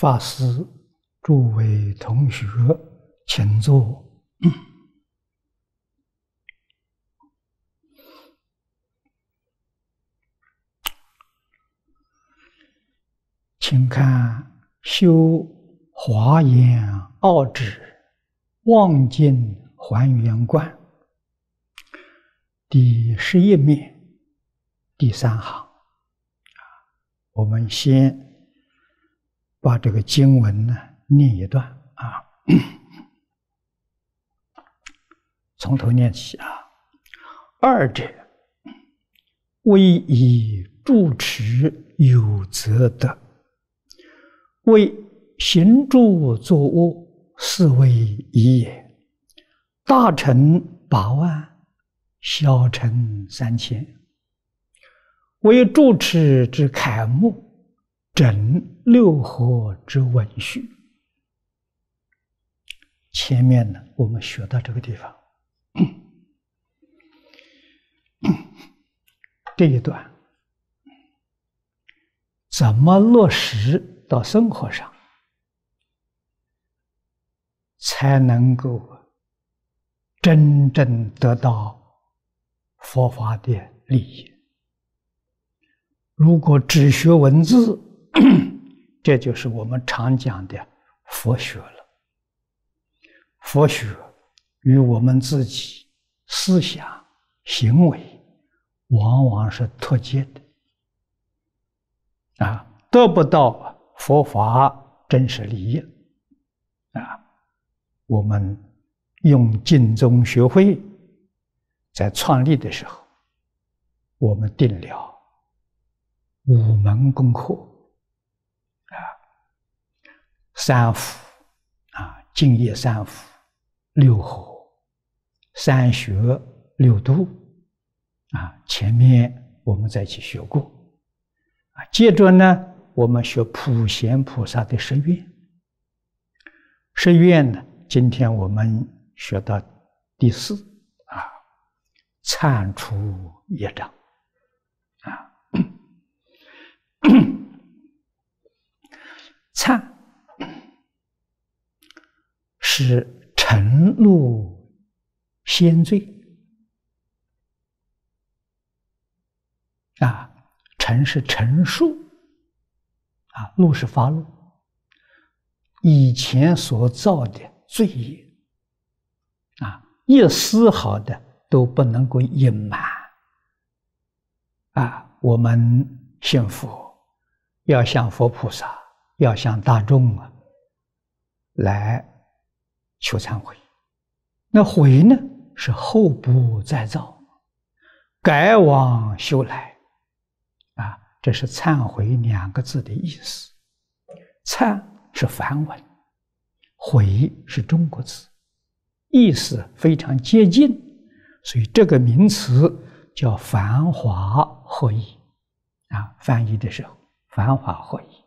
法师、诸位同学，请坐。请看《修华严奥旨望境还原观》第十一面第三行。我们先。把这个经文呢念一段啊，从头念起啊。二者为以住持有则得，为行住坐卧是为一也。大乘八万，小乘三千，为住持之楷模。整六合之文序，前面呢，我们学到这个地方，这一段怎么落实到生活上，才能够真正得到佛法的利益？如果只学文字，这就是我们常讲的佛学了。佛学与我们自己思想行为往往是脱节的，啊，得不到佛法真实利益。啊，我们用净宗学会在创立的时候，我们定了五门功课。三福啊，敬业三福，六合，三学六度啊。前面我们在一起学过啊。接着呢，我们学普贤菩萨的十愿。十愿呢，今天我们学到第四啊，忏除业障啊，忏。是晨露先罪啊，晨是陈述啊，露是发露，以前所造的罪业啊，一丝毫的都不能够隐瞒啊。我们信佛要向佛菩萨，要向大众啊来。求忏悔，那悔呢？是后不再造，改往修来，啊，这是忏悔两个字的意思。忏是梵文，悔是中国字，意思非常接近，所以这个名词叫繁华合一，啊，翻译的时候繁华合一。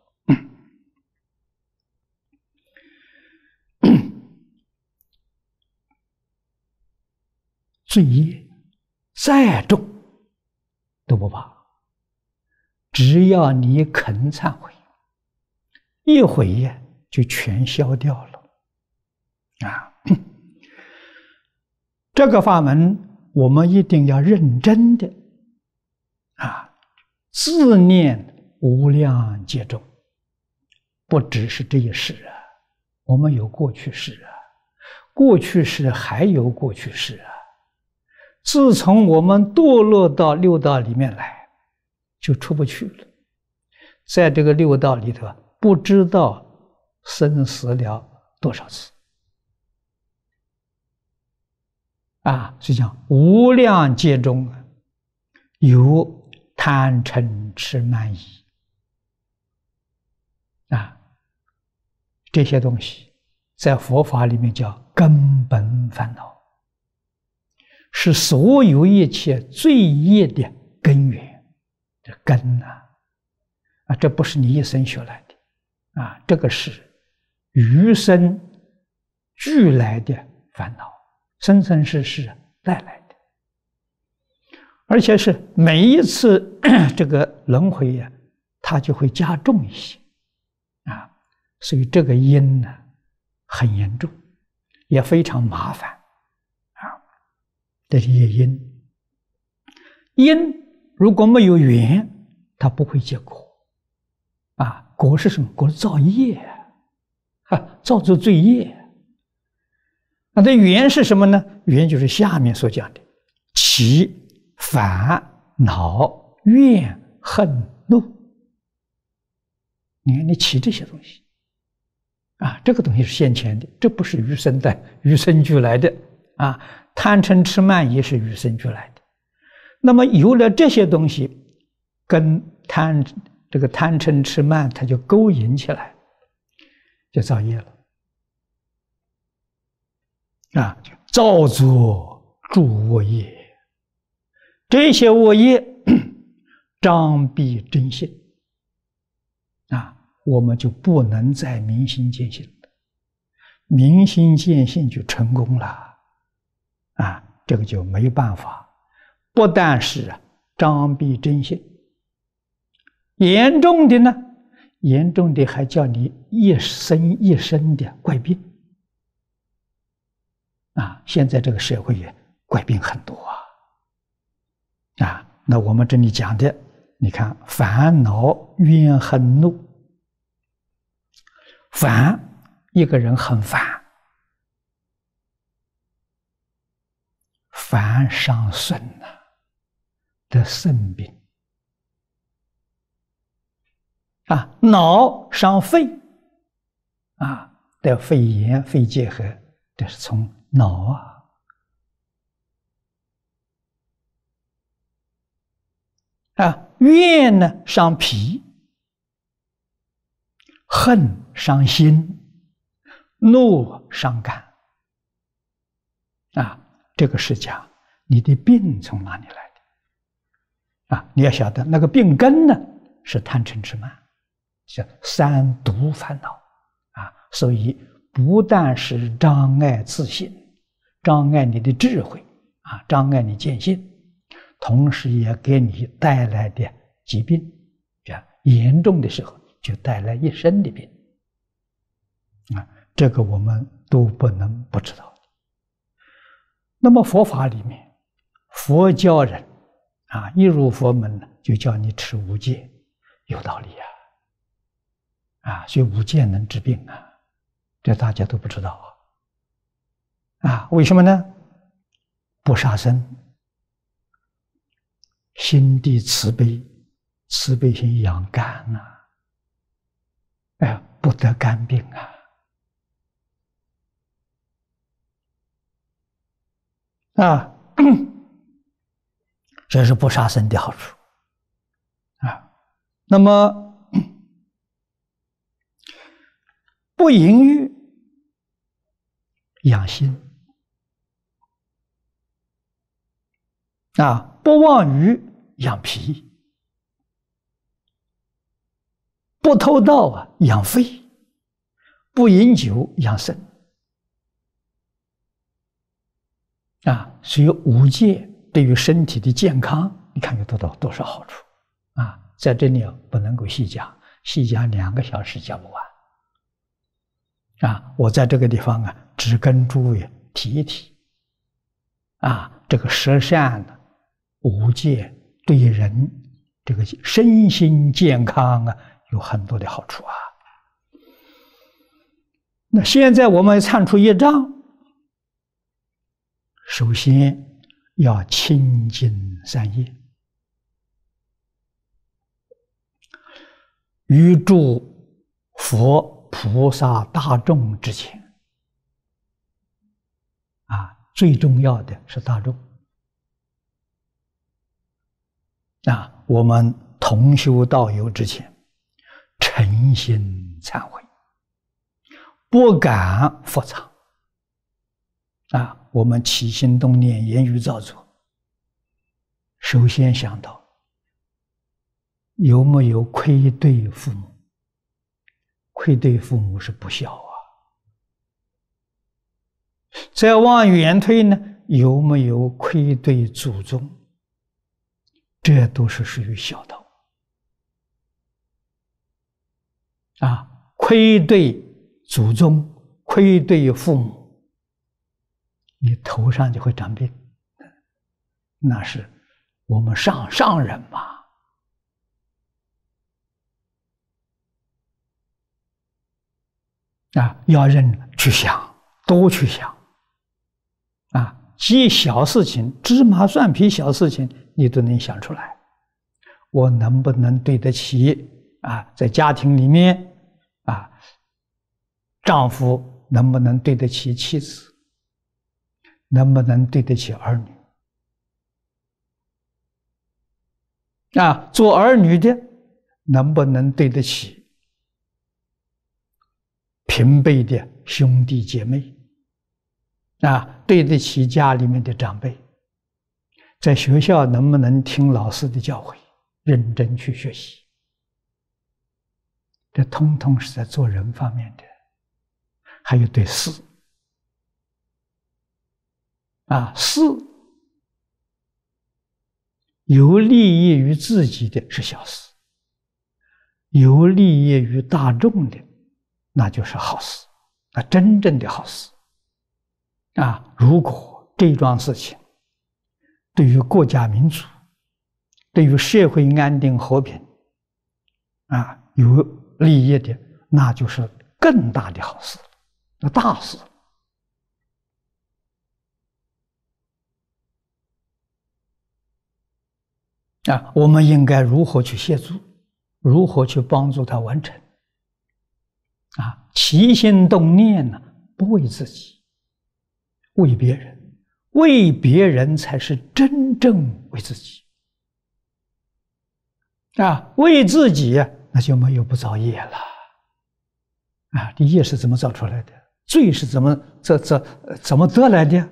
罪业再重都不怕，只要你肯忏悔，一悔呀就全消掉了。啊，这个法门我们一定要认真的啊，自念无量劫中，不只是这一世啊，我们有过去世啊，过去世还有过去世啊。自从我们堕落到六道里面来，就出不去了。在这个六道里头，不知道生死了多少次啊！所以讲无量劫中有贪嗔痴慢疑啊，这些东西在佛法里面叫根本烦恼。是所有一切罪业的根源，这根呐，啊，这不是你一生学来的，啊，这个是与生俱来的烦恼，生生世世带来的，而且是每一次 这个轮回呀，它就会加重一些，啊，所以这个因呢很严重，也非常麻烦。这是业因，因如果没有缘，它不会结果啊。果是什么？果是造业，哈，造作罪业。那这缘是什么呢？缘就是下面所讲的起、烦、恼、怨、恨、怒。你看，你起这些东西，啊，这个东西是现前的，这不是与生的、与生俱来的啊。贪嗔痴慢也是与生俱来的。那么有了这些东西，跟贪这个贪嗔痴慢，它就勾引起来，就造业了啊，造作诸恶业，这些恶业 张蔽真性。啊，我们就不能再明心见性了，明心见性就成功了，啊，这个就没办法，不但是啊张蔽真性，严重的呢，严重的还叫你一生一生的怪病，啊，现在这个社会也怪病很多啊，啊，那我们这里讲的。你看，烦恼、怨恨、怒，烦，一个人很烦，烦伤肾呐，得肾病啊；恼伤肺啊，得肺炎、肺结核，这是从恼啊。啊，怨呢伤脾，恨伤心，怒伤肝。啊，这个是讲你的病从哪里来的？啊，你要晓得那个病根呢是贪嗔痴慢，叫三毒烦恼。啊，所以不但是障碍自信，障碍你的智慧，啊，障碍你见性。同时也给你带来的疾病，这严重的时候就带来一身的病啊！这个我们都不能不知道。那么佛法里面，佛教人啊，一入佛门呢，就叫你持五戒，有道理啊！啊，所以五戒能治病啊，这大家都不知道啊！啊，为什么呢？不杀生。心地慈悲，慈悲心养肝呐，哎，不得肝病啊！啊，这是不杀生的好处啊。那么不淫欲，养心啊。不妄语养脾，不偷盗啊养肺，不饮酒养肾啊。所以五戒对于身体的健康，你看有多少多少好处啊！在这里不能够细讲，细讲两个小时讲不完啊。我在这个地方啊，只跟诸位提一提啊，这个十善呢。五戒对人这个身心健康啊有很多的好处啊。那现在我们忏除业障，首先要清净三业，于诸佛菩萨大众之前，啊，最重要的是大众。啊，我们同修道友之前，诚心忏悔，不敢复藏。啊，我们起心动念、言语造作，首先想到有没有愧对父母？愧对父母是不孝啊。再往远推呢，有没有愧对祖宗？这都是属于孝道啊！愧对祖宗，愧对父母，你头上就会长病。那是我们上上人嘛。啊，要认去想，多去想。啊，极小事情、芝麻蒜皮小事情，你都能想出来。我能不能对得起？啊，在家庭里面，啊，丈夫能不能对得起妻子？能不能对得起儿女？啊，做儿女的能不能对得起？平辈的兄弟姐妹，啊，对得起家里面的长辈，在学校能不能听老师的教诲，认真去学习？这通通是在做人方面的，还有对事，啊，事有利益于自己的是小事，有利益于大众的。那就是好事，那真正的好事啊！如果这桩事情对于国家民族、对于社会安定和平啊有利益的，那就是更大的好事，那大事啊！我们应该如何去协助？如何去帮助他完成？啊，起心动念呢，不为自己，为别人，为别人才是真正为自己。啊，为自己那就没有不造业了。啊，你业是怎么造出来的？罪是怎么这这怎么得来的？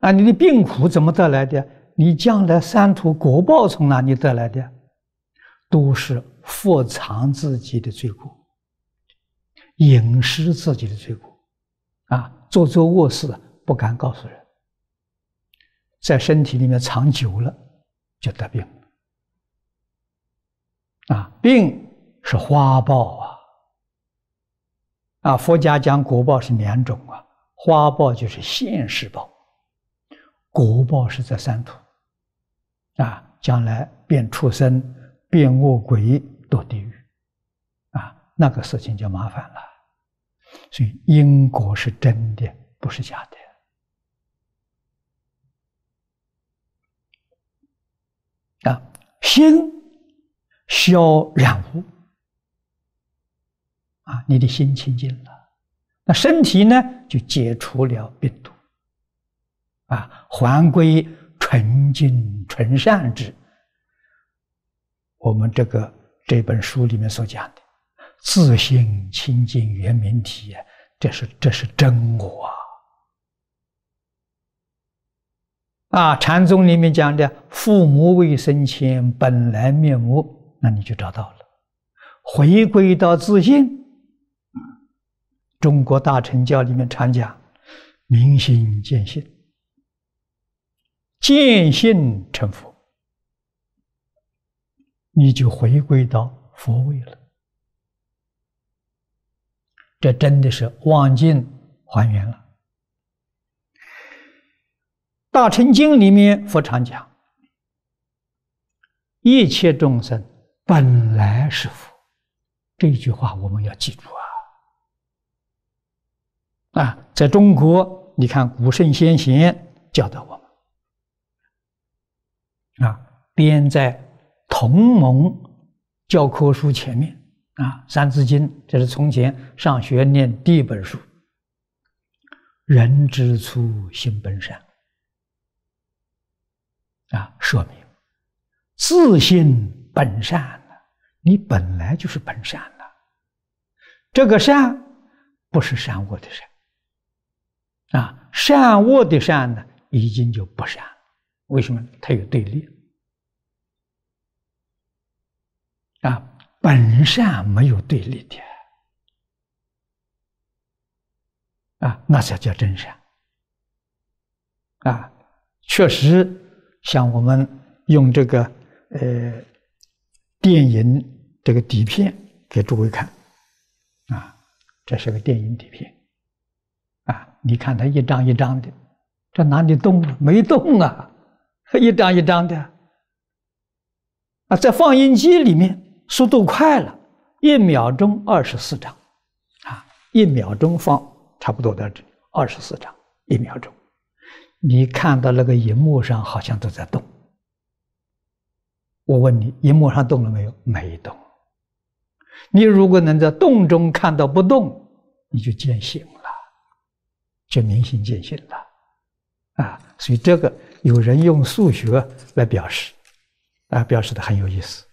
啊，你的病苦怎么得来的？你将来三途果报从哪里得来的？都是复藏自己的罪过。隐失自己的罪过，啊，做做恶事不敢告诉人，在身体里面藏久了就得病了，啊，病是花报啊，啊，佛家讲果报是两种啊，花报就是现世报，果报是在三途，啊，将来变畜生、变恶鬼、堕地狱，啊，那个事情就麻烦了。所以因果是真的，不是假的。啊，心消染污，啊，你的心清净了，那身体呢就解除了病毒，啊，还归纯净纯善之。我们这个这本书里面所讲的。自性清净圆明体，这是这是真我啊！啊，禅宗里面讲的“父母未生前本来面目”，那你就找到了。回归到自性，中国大乘教里面常讲“明心见性”，见性成佛，你就回归到佛位了。这真的是望境还原了。《大乘经》里面佛常讲：“一切众生本来是佛。”这句话我们要记住啊！啊，在中国，你看古圣先贤教导我啊，编在同盟教科书前面。啊，《三字经》这是从前上学念第一本书。人之初，性本善。啊，说明自性本善你本来就是本善的。这个善不是善恶的善。啊，善恶的善呢，已经就不善了。为什么？它有对立。啊。本善没有对立的啊，那才叫真善啊！确实，像我们用这个呃电影这个底片给诸位看啊，这是个电影底片，啊，你看它一张一张的，这哪里动了？没动啊，一张一张的。啊，在放映机里面，速度快了，一秒钟二十四张，啊，一秒钟放差不多在这二十四张，一秒钟，你看到那个荧幕上好像都在动。我问你，荧幕上动了没有？没动。你如果能在动中看到不动，你就见性了，就明心见性了，啊！所以这个有人用数学来表示，啊，表示的很有意思。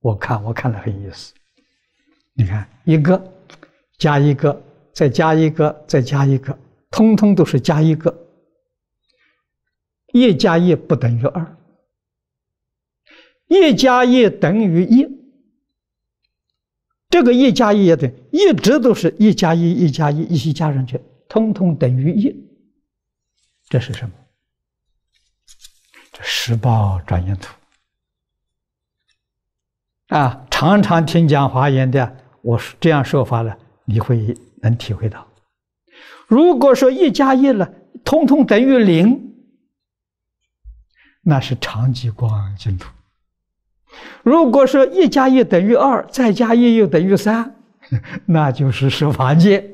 我看我看了很有意思。你看，一个加一个，再加一个，再加一个，通通都是加一个。一加一不等于二，一加一等于一。这个一加一也等，一直都是一加一，一加一，一起加上去，通通等于一。这是什么？这十报转业图啊！常常听讲华严的，我这样说法了，你会能体会到。如果说一加一了，通通等于零，那是长极光净土。如果说一加一等于二，再加一又等于三，那就是十法界，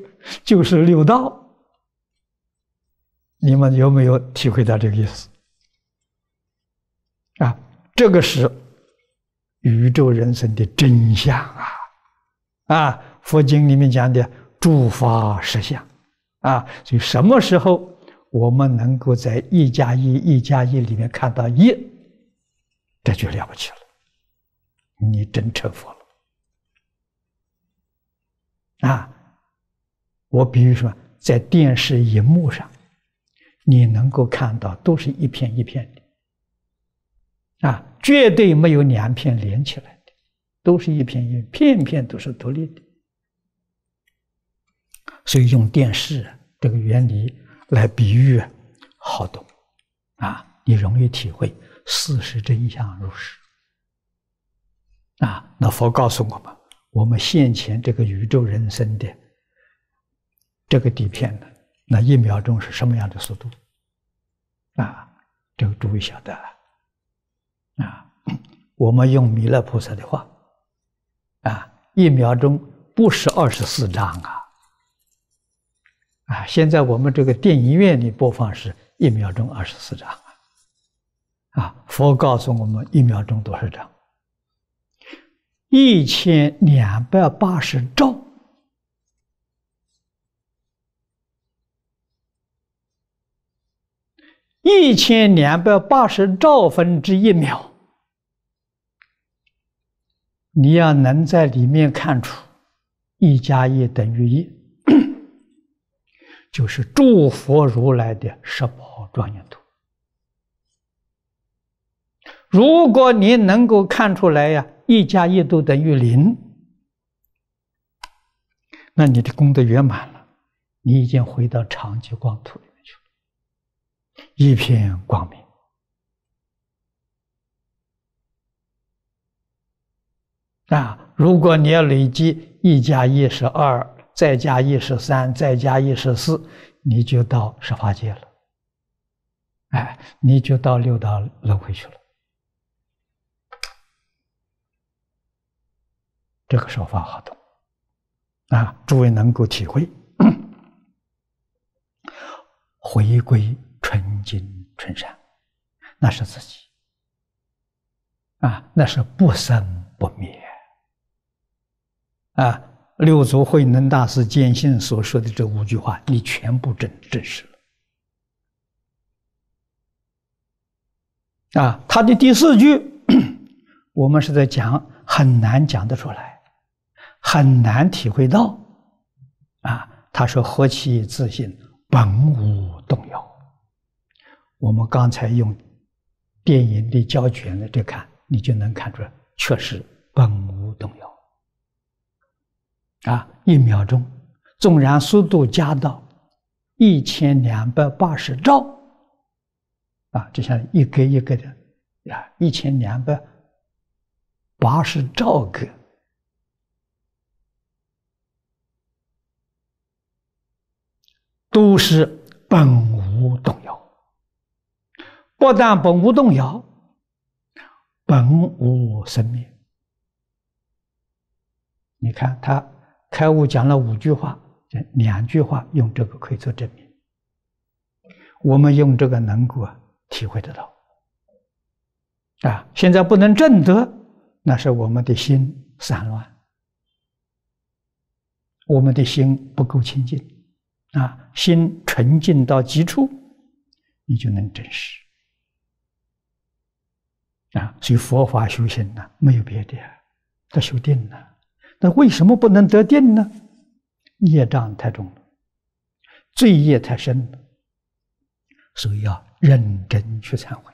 就是六道。你们有没有体会到这个意思？啊，这个是宇宙人生的真相啊！啊，佛经里面讲的诸法实相啊，所以什么时候我们能够在一加一、一加一里面看到一，这就了不起了。你真成佛了啊！我比如说，在电视荧幕上，你能够看到都是一片一片的啊，绝对没有两片连起来的，都是一片一片片都是独立的。所以用电视这个原理来比喻，好懂啊，你容易体会事实真相如是。啊，那佛告诉我们，我们现前这个宇宙人生的这个底片呢，那一秒钟是什么样的速度？啊，这个诸位晓得啊？我们用弥勒菩萨的话，啊，一秒钟不是二十四张啊！啊，现在我们这个电影院里播放是一秒钟二十四张啊！啊，佛告诉我们，一秒钟多少张？一千两百八十兆，一千两百八十兆分之一秒，你要能在里面看出一加一等于一，就是诸佛如来的十宝庄严图。如果你能够看出来呀。一加一都等于零，那你的功德圆满了，你已经回到长吉光土了，一片光明啊！如果你要累积一加一十二，再加一十三，再加一十四，你就到十法界了，哎，你就到六道轮回去了。这个说法好懂啊！诸位能够体会，回归纯净纯善，那是自己啊，那是不生不灭啊！六祖慧能大师坚信所说的这五句话，你全部证证实了啊！他的第四句，我们是在讲，很难讲得出来。很难体会到，啊，他说何其自信，本无动摇。我们刚才用电影的胶卷在这看，你就能看出来，确实本无动摇。啊，一秒钟，纵然速度加到一千两百八十兆，啊，就像一个一个的，啊，一千两百八十兆个。都是本无。不但本无动摇，本无生灭。你看他开悟讲了五句话，这两句话用这个可以做证明。我们用这个能够啊体会得到。啊，现在不能证得，那是我们的心散乱，我们的心不够清净。啊，心纯净到极处，你就能证实。啊，所以佛法修行呢，没有别的，他修定了。那为什么不能得定呢？业障太重了，罪业太深了，所以要认真去忏悔。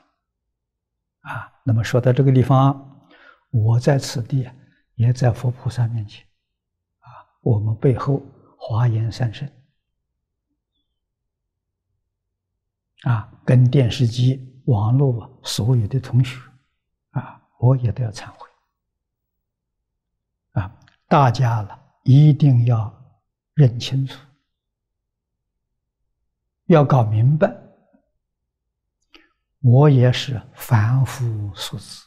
啊，那么说到这个地方，我在此地，也在佛菩萨面前，啊，我们背后华严三圣，啊，跟电视机、网络所有的同学，我也都要忏悔，啊，大家了一定要认清楚，要搞明白。我也是凡夫俗子，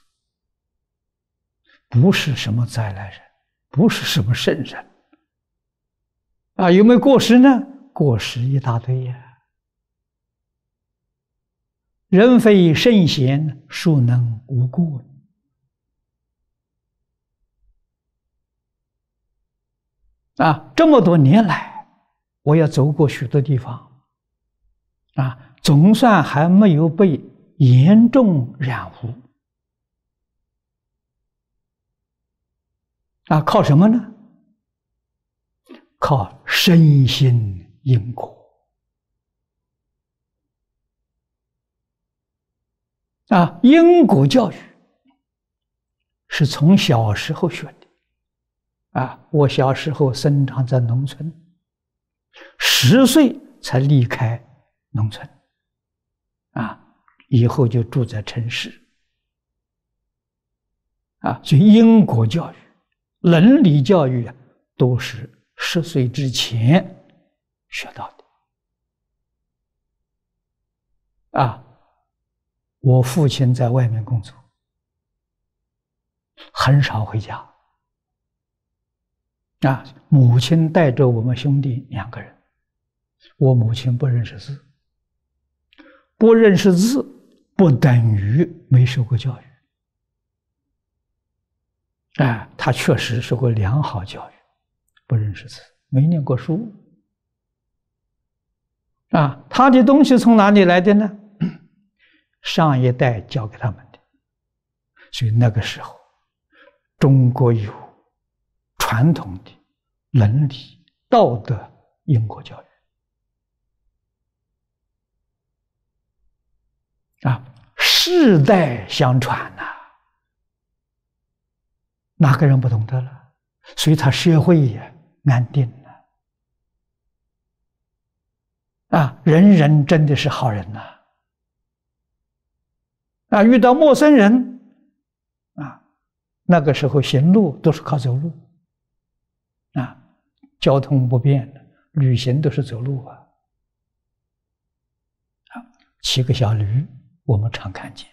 不是什么再来人，不是什么圣人，啊，有没有过失呢？过失一大堆呀！人非圣贤，孰能无过呢？啊，这么多年来，我也走过许多地方，啊，总算还没有被。严重染污啊！靠什么呢？靠身心因果啊！因果教育是从小时候学的啊！我小时候生长在农村，十岁才离开农村啊。以后就住在城市，啊，所以英国教育、伦理教育啊，都是十岁之前学到的。啊，我父亲在外面工作，很少回家。啊，母亲带着我们兄弟两个人，我母亲不认识字，不认识字。不等于没受过教育，哎，他确实受过良好教育，不认识字，没念过书，啊，他的东西从哪里来的呢？上一代教给他们的，所以那个时候，中国有传统的伦理道德因果教育。啊，世代相传呐，哪个人不懂得了？所以他社会也安定了。啊，人人真的是好人呐！啊，遇到陌生人，啊，那个时候行路都是靠走路，啊，交通不便，旅行都是走路啊，啊，骑个小驴。我们常看见，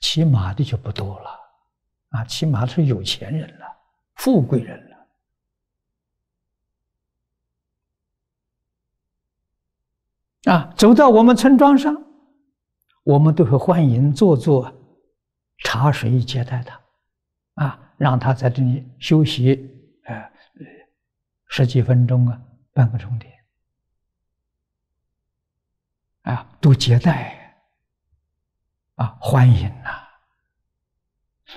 骑马的就不多了，啊，骑马的是有钱人了，富贵人了，啊，走到我们村庄上，我们都会欢迎坐坐茶水接待他，啊，让他在这里休息，十几分钟啊，半个钟点，啊，都接待。啊，欢迎呐！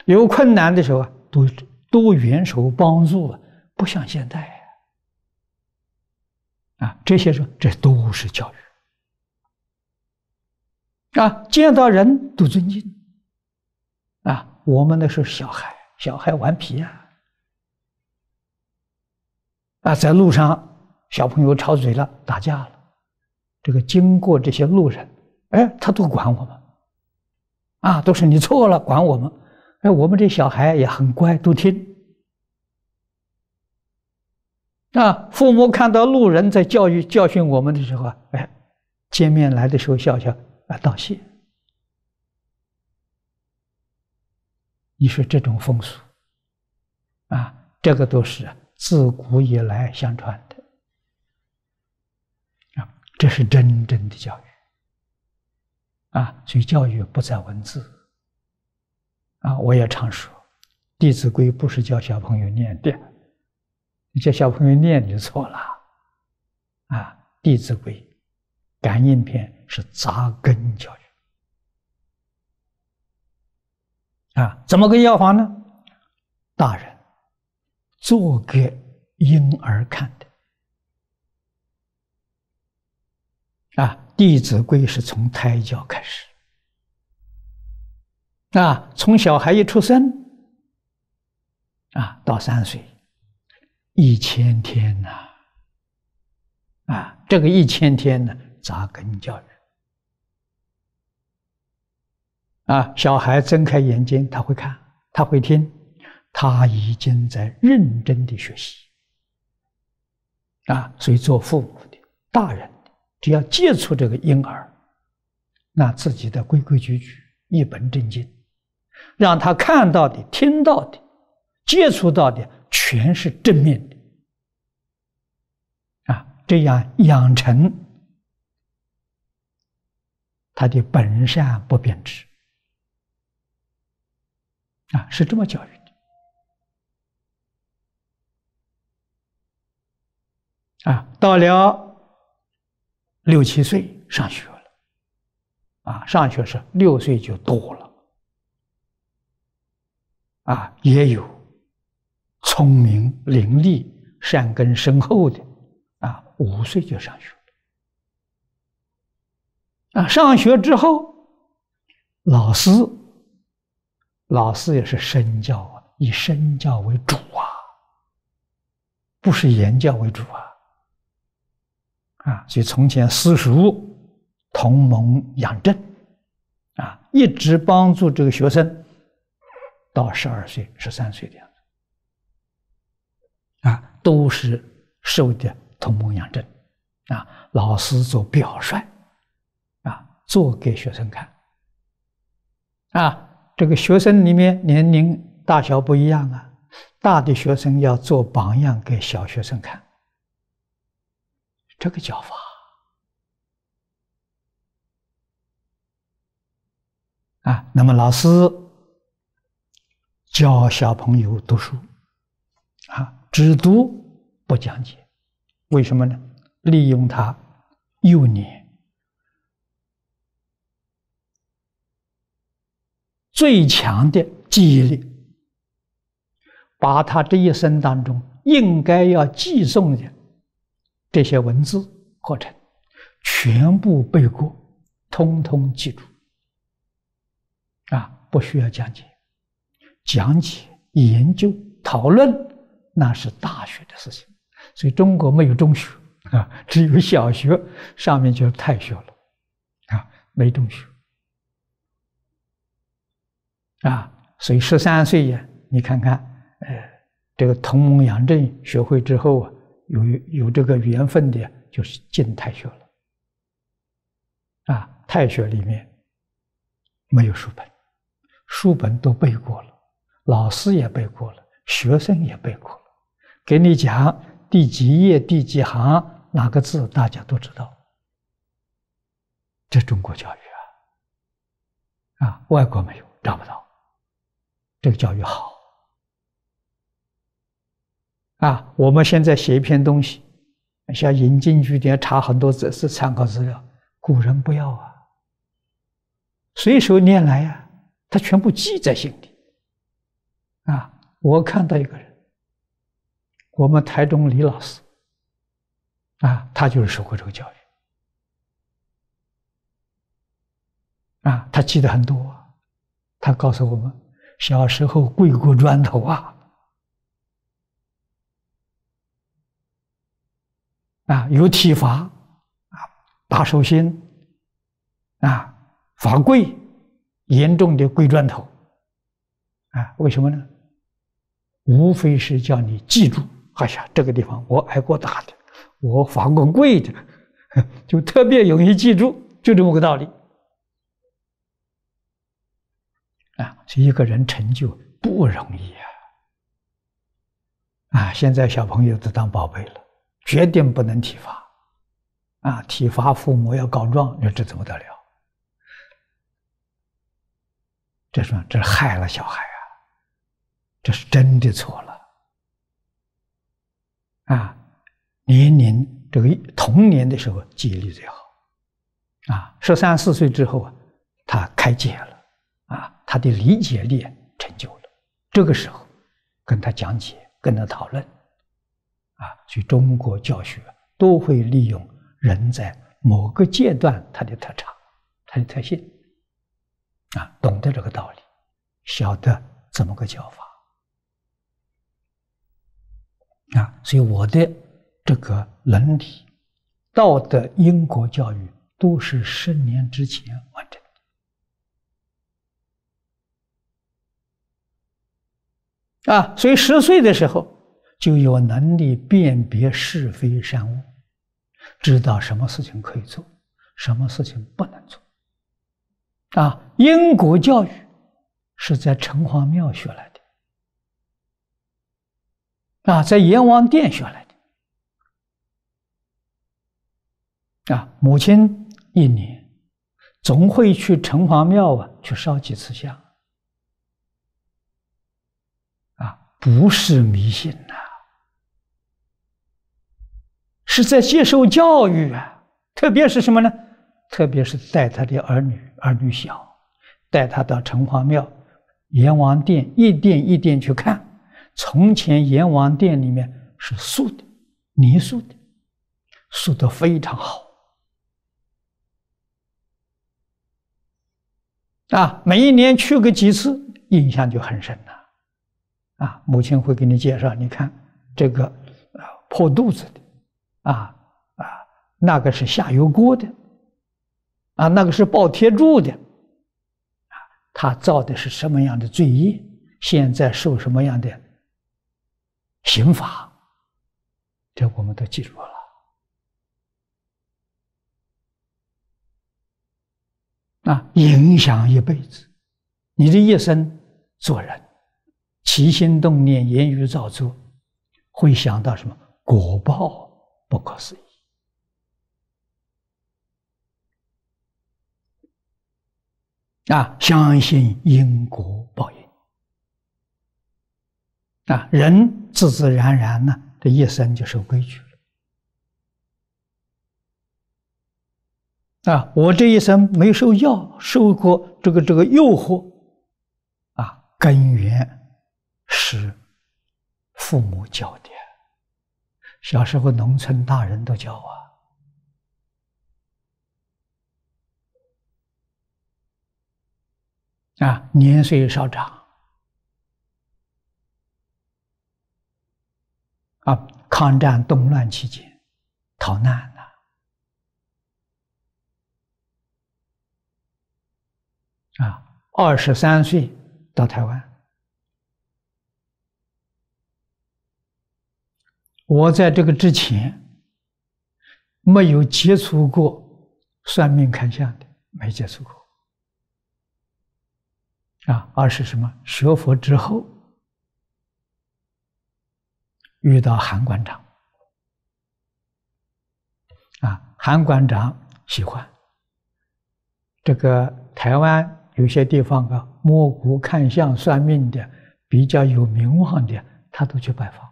有困难的时候啊，都都援手帮助啊，不像现在啊，这些说这都是教育啊，见到人都尊敬啊。我们那时候小孩，小孩顽皮呀，啊，在路上小朋友吵嘴了，打架了，这个经过这些路人，哎，他都管我们。啊，都是你错了，管我们。哎，我们这小孩也很乖，都听。啊，父母看到路人在教育教训我们的时候啊，哎，见面来的时候笑笑啊，道谢。你说这种风俗啊，这个都是自古以来相传的啊，这是真正的教育啊，所以教育不在文字啊。我也常说，《弟子规》不是教小朋友念的。你叫小朋友念就错了，啊，《弟子规》感应篇是扎根教育，啊，怎么个要法呢？大人做给婴儿看的，啊，《弟子规》是从胎教开始，啊，从小孩一出生，啊，到三岁。一千天呐，啊，这个一千天呢，扎根教育，啊，小孩睁开眼睛，他会看，他会听，他已经在认真的学习，啊，所以做父母的、大人的，只要接触这个婴儿，那自己的规规矩矩、一本正经，让他看到的、听到的、接触到的。全是正面的。啊，这样养成他的本善不变质。啊，是这么教育。啊。到了六七岁上学了啊，上学是六岁就多了啊，也有。聪明伶俐、善根深厚的，啊，五岁就上学了。啊，上学之后，老师，老师也是身教啊，以身教为主啊，不是言教为主啊。啊，所以从前私塾同盟养正，啊，一直帮助这个学生到十二岁、十三岁的样子。啊，都是受的同盟养正，啊，老师做表率，啊，做给学生看，啊，这个学生里面年龄大小不一样啊，大的学生要做榜样给小学生看，这个教法，啊，那么老师教小朋友读书，啊。只读不讲解，为什么呢？利用他幼年最强的记忆力，把他这一生当中应该要记诵的这些文字课程全部背过，通通记住。啊，不需要讲解，讲解、研究、讨论。那是大学的事情，所以中国没有中学啊，只有小学，上面就是太学了，啊，没中学，啊，所以十三岁呀，你看看，呃，这个同盟养正学会之后啊，有有这个缘分的，就是进太学了，啊，太学里面没有书本，书本都背过了，老师也背过了，学生也背过了。给你讲第几页第几行哪个字，大家都知道。这中国教育啊，啊，外国没有找不到。这个教育好啊！我们现在写一篇东西，像引经据典，查很多字是参考资料，古人不要啊，随手拈来呀，他全部记在心里。啊，我看到一个人。我们台中李老师，啊，他就是受过这个教育，啊，他记得很多，他告诉我们，小时候跪过砖头啊，啊，有体罚，啊，打手心，啊，罚跪，严重的跪砖头，啊，为什么呢？无非是叫你记住。哎呀，这个地方我挨过打的，我罚过跪的，就特别容易记住，就这么个道理。啊，所以一个人成就不容易啊！啊，现在小朋友都当宝贝了，决定不能体罚，啊，体罚父母要告状，你说这怎么得了？这是这是害了小孩啊！这是真的错了。啊，年龄这个童年的时候记忆力最好，啊，十三四岁之后啊，他开解了，啊，他的理解力成就了。这个时候，跟他讲解，跟他讨论，啊，所以中国教学都会利用人在某个阶段他的特长、他的特性，啊，懂得这个道理，晓得怎么个教法。啊，所以我的这个伦理、道德、因果教育都是十年之前完成。啊，所以十岁的时候就有能力辨别是非善恶，知道什么事情可以做，什么事情不能做。啊，因果教育是在城隍庙学来的。啊，在阎王殿学来的。啊，母亲一年总会去城隍庙啊，去烧几次香。啊，不是迷信呐，是在接受教育啊。特别是什么呢？特别是带他的儿女，儿女小，带他到城隍庙、阎王殿一殿一殿去看。从前阎王殿里面是塑的，泥塑的，塑的非常好。啊，每一年去个几次，印象就很深了。啊，母亲会给你介绍，你看这个啊破肚子的，啊啊那个是下油锅的，啊那个是抱铁柱的，啊他造的是什么样的罪业？现在受什么样的？刑法，这我们都记住了啊！影响一辈子，你的一生做人，起心动念、言语造作，会想到什么？果报不可思议啊！相信因果报应。啊，人自自然然呢，这一生就守规矩了。啊，我这一生没受药，受过这个这个诱惑，啊，根源是父母教的。小时候农村大人都教我，啊，年岁稍长。啊，抗战动乱期间逃难了，啊，二十三岁到台湾。我在这个之前没有接触过算命看相的，没接触过。啊，而是什么？学佛之后。遇到韩馆长，啊，韩馆长喜欢这个台湾有些地方啊，摸骨看相算命的比较有名望的，他都去拜访。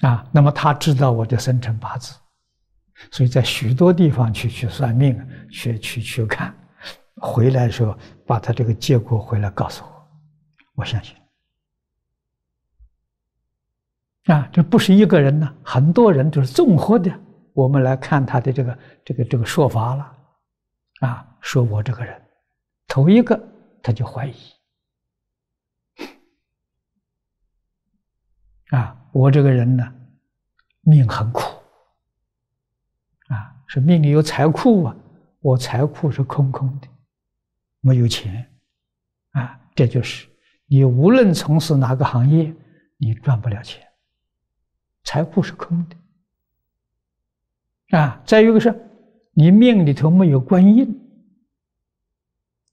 啊，那么他知道我的生辰八字，所以在许多地方去去算命，去去去看，回来的时候把他这个结果回来告诉我，我相信。啊，这不是一个人呢，很多人都是综合的。我们来看他的这个这个这个说法了，啊，说我这个人，头一个他就怀疑，啊，我这个人呢，命很苦，啊，是命里有财库啊，我财库是空空的，没有钱，啊，这就是你无论从事哪个行业，你赚不了钱。财库是空的啊！再一个是，你命里头没有官印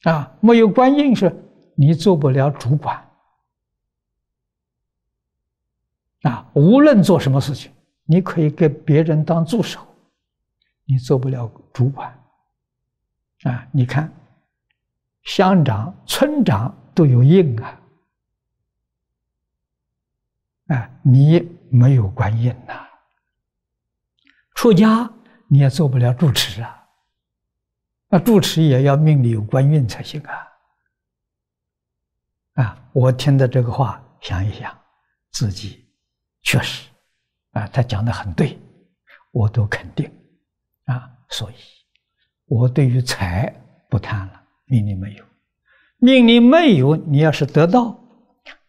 啊，没有官印是，你做不了主管啊。无论做什么事情，你可以给别人当助手，你做不了主管啊。你看，乡长、村长都有印啊。啊，你没有官印呐，出家你也做不了住持啊，那住持也要命里有官运才行啊。啊，我听的这个话，想一想，自己确实，啊，他讲的很对，我都肯定，啊，所以，我对于财不贪了，命里没有，命里没有，你要是得到，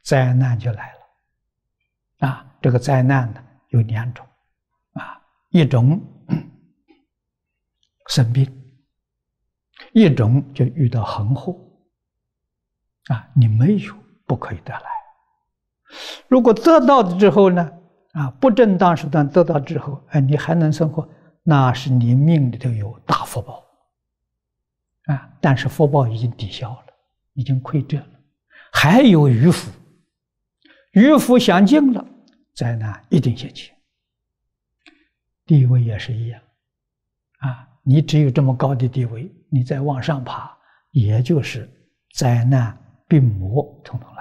灾难就来了。啊，这个灾难呢有两种，啊，一种 生病，一种就遇到横祸，啊，你没有不可以得来。如果得到的之后呢，啊，不正当手段得到之后，哎，你还能生活，那是你命里头有大福报，啊，但是福报已经抵消了，已经亏折了，还有余福，余福享尽了。灾难一定现前，地位也是一样，啊，你只有这么高的地位，你再往上爬，也就是灾难、病魔统统。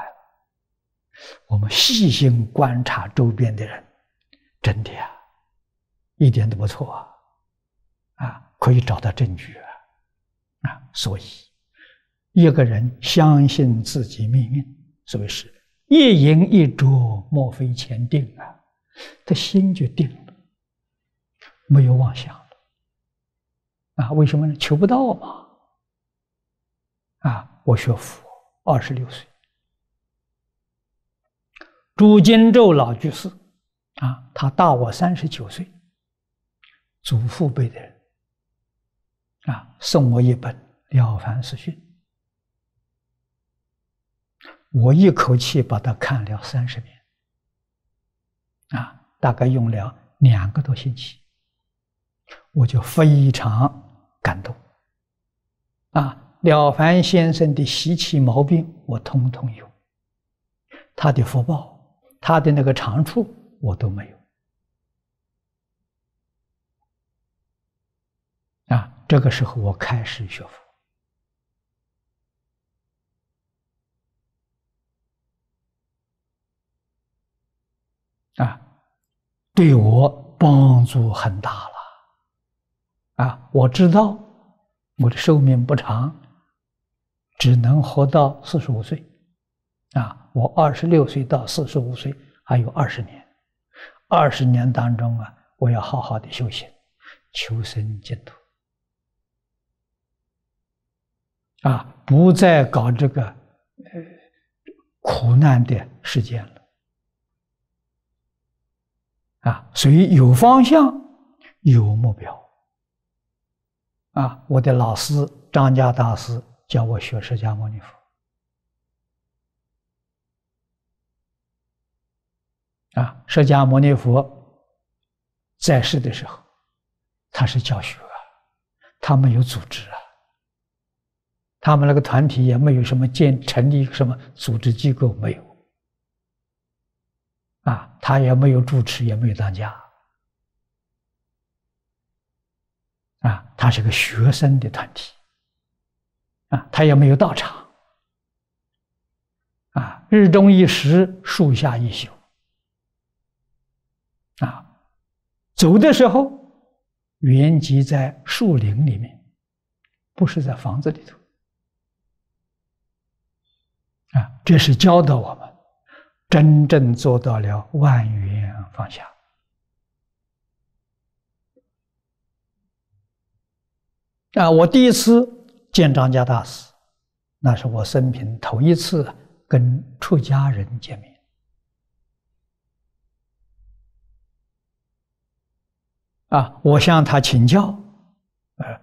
我们细心观察周边的人，真的呀，一点都不错啊，啊，可以找到证据啊，啊，所以一个人相信自己命运，所以是。一饮一啄，莫非前定啊！他心就定了，没有妄想了啊？为什么呢？求不到嘛！啊，我学佛二十六岁，朱金洲老居士啊，他大我三十九岁，祖父辈的人啊，送我一本《了凡四训》。我一口气把它看了三十遍，啊，大概用了两个多星期，我就非常感动，啊，了凡先生的习气毛病我通通有，他的福报，他的那个长处我都没有，啊，这个时候我开始学佛。啊，对我帮助很大了。啊，我知道我的寿命不长，只能活到四十五岁。啊，我二十六岁到四十五岁还有二十年，二十年当中啊，我要好好的修行，求生净土。啊，不再搞这个呃苦难的时间了。啊，所以有方向，有目标。啊，我的老师张家大师教我学释迦牟尼佛。啊，释迦牟尼佛在世的时候，他是教学啊，他没有组织啊，他们那个团体也没有什么建成立什么组织机构没有。啊，他也没有主持，也没有当家，啊，他是个学生的团体，啊，他也没有到场，啊，日中一时，树下一宿，啊，走的时候，原籍在树林里面，不是在房子里头，啊，这是教导我们。真正做到了万缘放下啊！我第一次见张家大师，那是我生平头一次跟出家人见面啊！我向他请教，呃，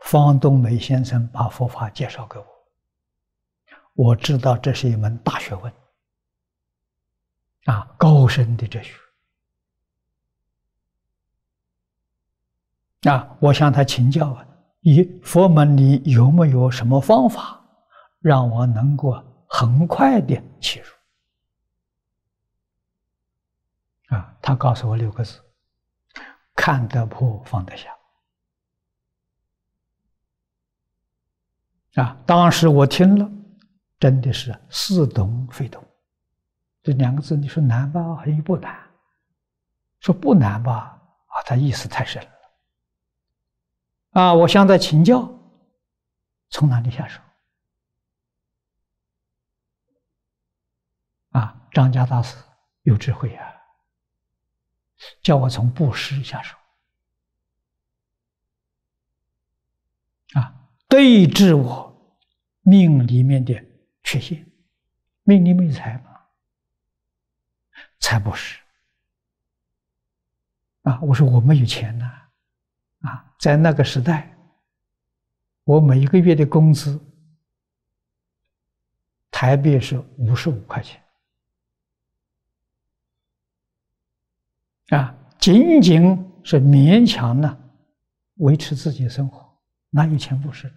方东梅先生把佛法介绍给我，我知道这是一门大学问，啊，高深的哲学。啊，我向他请教啊，以佛门里有没有什么方法，让我能够很快的切入？啊，他告诉我六个字：看得破，放得下。啊，当时我听了，真的是似懂非懂。这两个字，你说难吧，还不难？说不难吧，啊，他意思太深了。啊，我向他请教，从哪里下手？啊，张家大师有智慧啊，叫我从布施下手。啊。对治我命里面的缺陷，命里没财嘛，财不是啊。我说我没有钱呐，啊，在那个时代，我每一个月的工资台币是五十五块钱啊，仅仅是勉强呢维持自己的生活，哪有钱不是？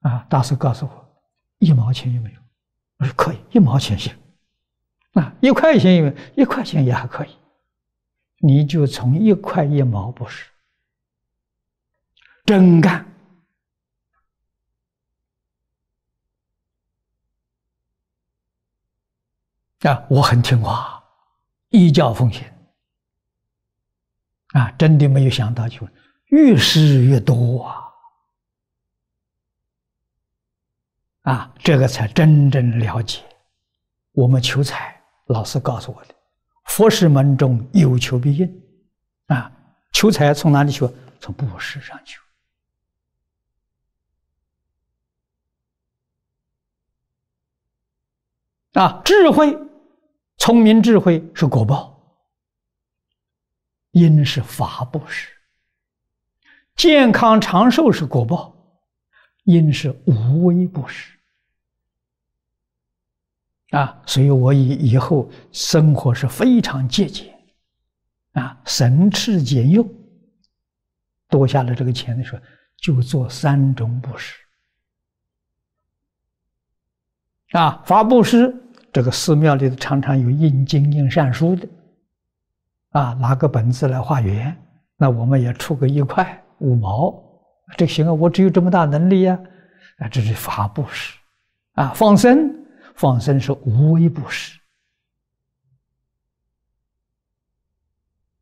啊！大师告诉我，一毛钱也没有。我说可以，一毛钱行。啊，一块钱有，一块钱也还可以。你就从一块一毛不是真干啊！我很听话，依教奉行。啊，真的没有想到，就越施越多啊！啊，这个才真正了解。我们求财，老师告诉我的，佛事门中有求必应。啊，求财从哪里求？从布施上求。啊，智慧、聪明、智慧是果报，因是法布施；健康长寿是果报，因是无为布施。啊，所以我以以后生活是非常节俭，啊，省吃俭用，多下了这个钱的时候，就做三种布施。啊，法布施，这个寺庙里头常常有印经、印善书的，啊，拿个本子来画圆，那我们也出个一块五毛，这行啊，我只有这么大能力呀，啊，这是法布施，啊，放生。放生是无微不施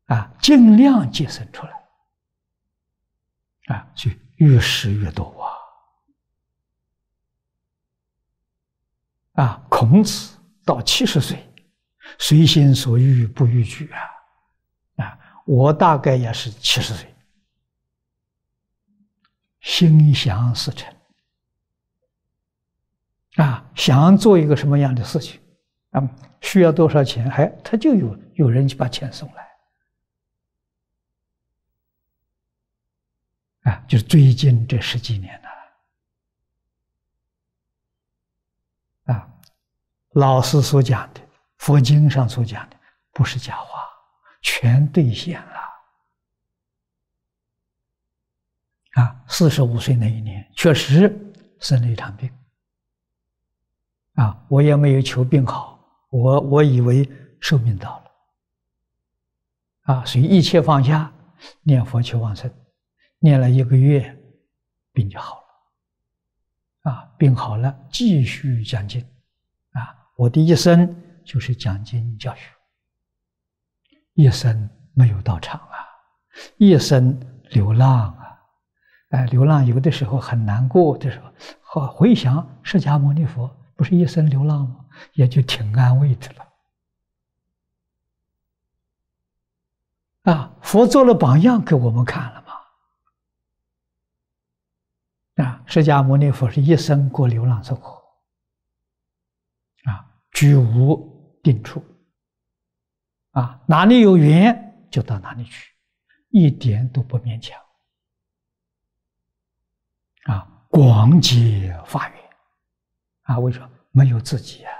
啊，尽量节省出来啊，就越施越多啊！啊，孔子到七十岁，随心所欲不逾矩啊！啊，我大概也是七十岁，心想事成。啊，想做一个什么样的事情，啊，需要多少钱？还他就有有人去把钱送来，啊，就是最近这十几年了，啊，老师所讲的，佛经上所讲的，不是假话，全兑现了。啊，四十五岁那一年，确实生了一场病。啊，我也没有求病好，我我以为寿命到了，啊，所以一切放下，念佛求往生，念了一个月，病就好了，啊，病好了继续讲经，我的一生就是讲经教学，一生没有到场啊，一生流浪啊，哎，流浪有的时候很难过的时候，好回想释迦牟尼佛。不是一生流浪吗？也就挺安慰的了。啊，佛做了榜样给我们看了吗？啊，释迦牟尼佛是一生过流浪生活，居无定处，啊，哪里有缘就到哪里去，一点都不勉强。啊，广结法缘啊！为什么没有自己啊？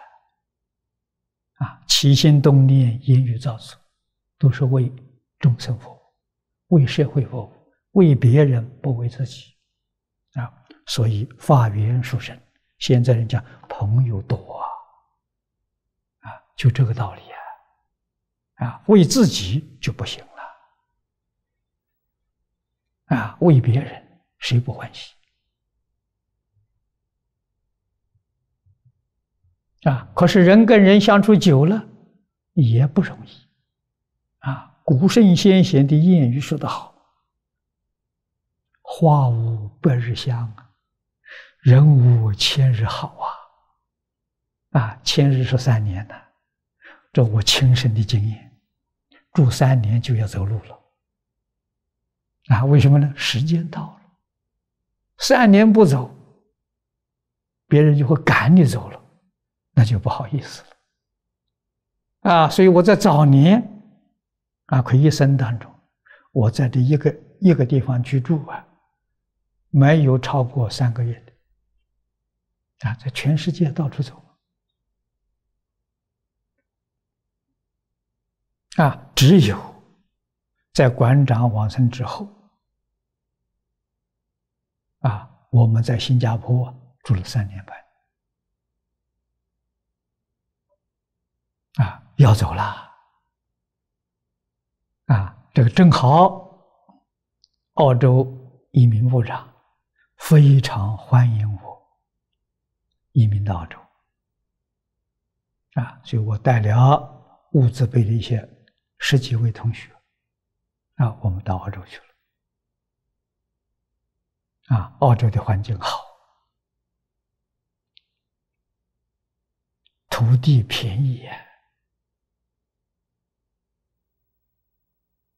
啊，起心动念、言语造作，都是为众生服务，为社会服务，为别人，不为自己啊！所以法缘殊胜。现在人家朋友多，就这个道理啊！啊，为自己就不行了啊，为别人谁不欢喜？啊！可是人跟人相处久了，也不容易。啊，古圣先贤的谚语说得好：“花无百日香，人无千日好。”啊，啊，千日是三年呢，这我亲身的经验，住三年就要走路了。啊，为什么呢？时间到了，三年不走，别人就会赶你走了。那就不好意思了，啊，所以我在早年，啊，可一生当中，我在这一个一个地方居住啊，没有超过三个月的，啊，在全世界到处走，啊，只有在馆长往生之后，啊，我们在新加坡住了三年半。啊，要走了！啊，这个正好，澳洲移民部长非常欢迎我移民到澳洲。啊，所以我带了物资备了一些十几位同学，啊，我们到澳洲去了。啊，澳洲的环境好，土地便宜。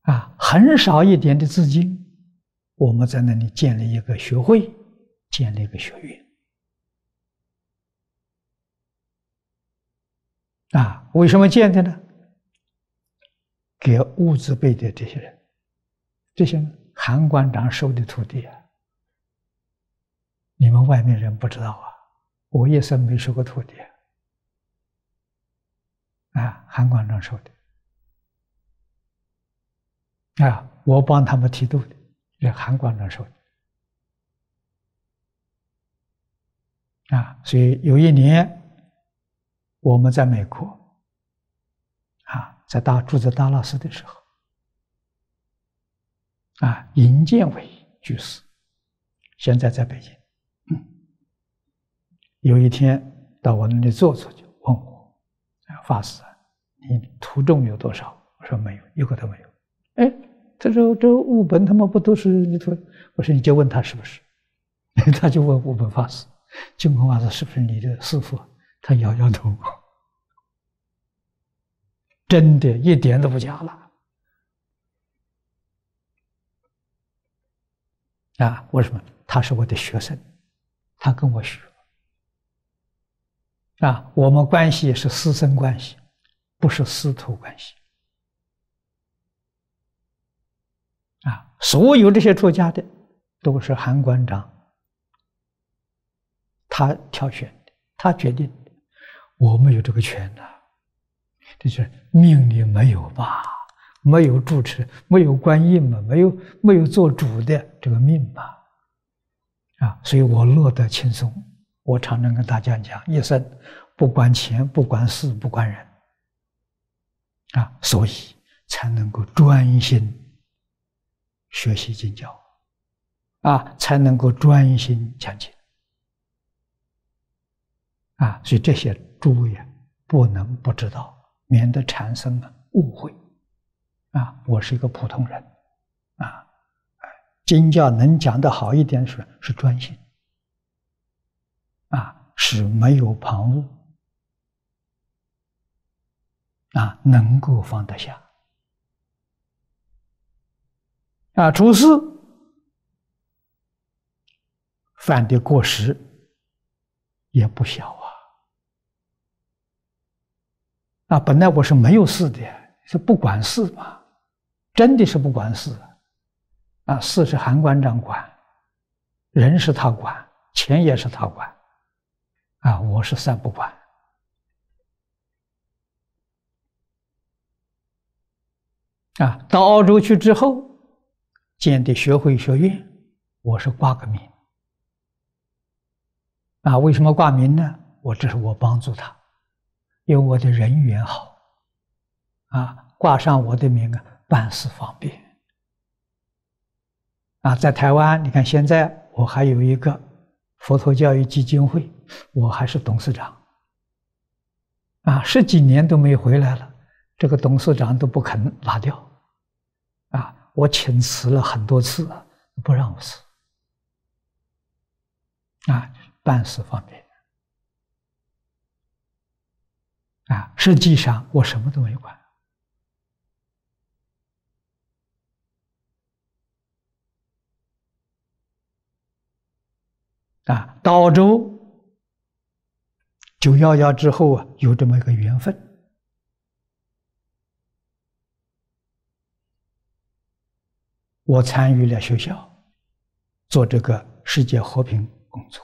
啊，很少一点的资金，我们在那里建立一个学会，建立一个学院。啊，为什么建的呢？给物资辈的这些人，这些韩馆长收的徒弟啊，你们外面人不知道啊，我一生没收过徒弟啊，韩馆长收的。啊，我帮他们剃度的，是韩馆长说的。啊，所以有一年我们在美国，在大住在大老寺的时候，啊，尹建伟居士，现在在北京。有一天到我那里坐坐，就问我：“法师，你徒众有多少？”我说：“没有，一个都没有。”哎。他说：“这悟本他妈不都是你徒？”我说：“你就问他是不是？” 他就问悟本法师：“净空法师是不是你的师傅？”他摇摇头，真的一点都不假了。啊，为什么？他是我的学生，他跟我学。啊，我们关系是师生关系，不是师徒关系。啊，所有这些出家的，都是韩馆长他挑选的，他决定的，我没有这个权呐，这是命里没有吧？没有主持，没有观音嘛，没有没有做主的这个命嘛，啊，所以我乐得轻松。我常常跟大家讲，一生不管钱，不管事，不管人，啊，所以才能够专心。学习经教，啊，才能够专心讲经，啊，所以这些诸位不能不知道，免得产生了误会，啊，我是一个普通人，啊，经教能讲得好一点是是专心，啊，是没有旁骛，啊，能够放得下。啊，出事犯的过失也不小啊！本来我是没有事的，是不管事嘛，真的是不管事啊！事是韩馆长管，人是他管，钱也是他管，啊，我是三不管。啊，到澳洲去之后，建的学会学院，我是挂个名。啊，为什么挂名呢？我这是我帮助他，因为我的人缘好，啊，挂上我的名啊，办事方便。啊，在台湾，你看现在我还有一个佛陀教育基金会，我还是董事长。啊，十几年都没回来了，这个董事长都不肯拿掉。啊，我请辞了很多次，不让我辞。啊，办事方便。啊，实际上我什么都没管。啊，到澳洲九幺幺之后啊，有这么一个缘分。我参与了学校做这个世界和平工作，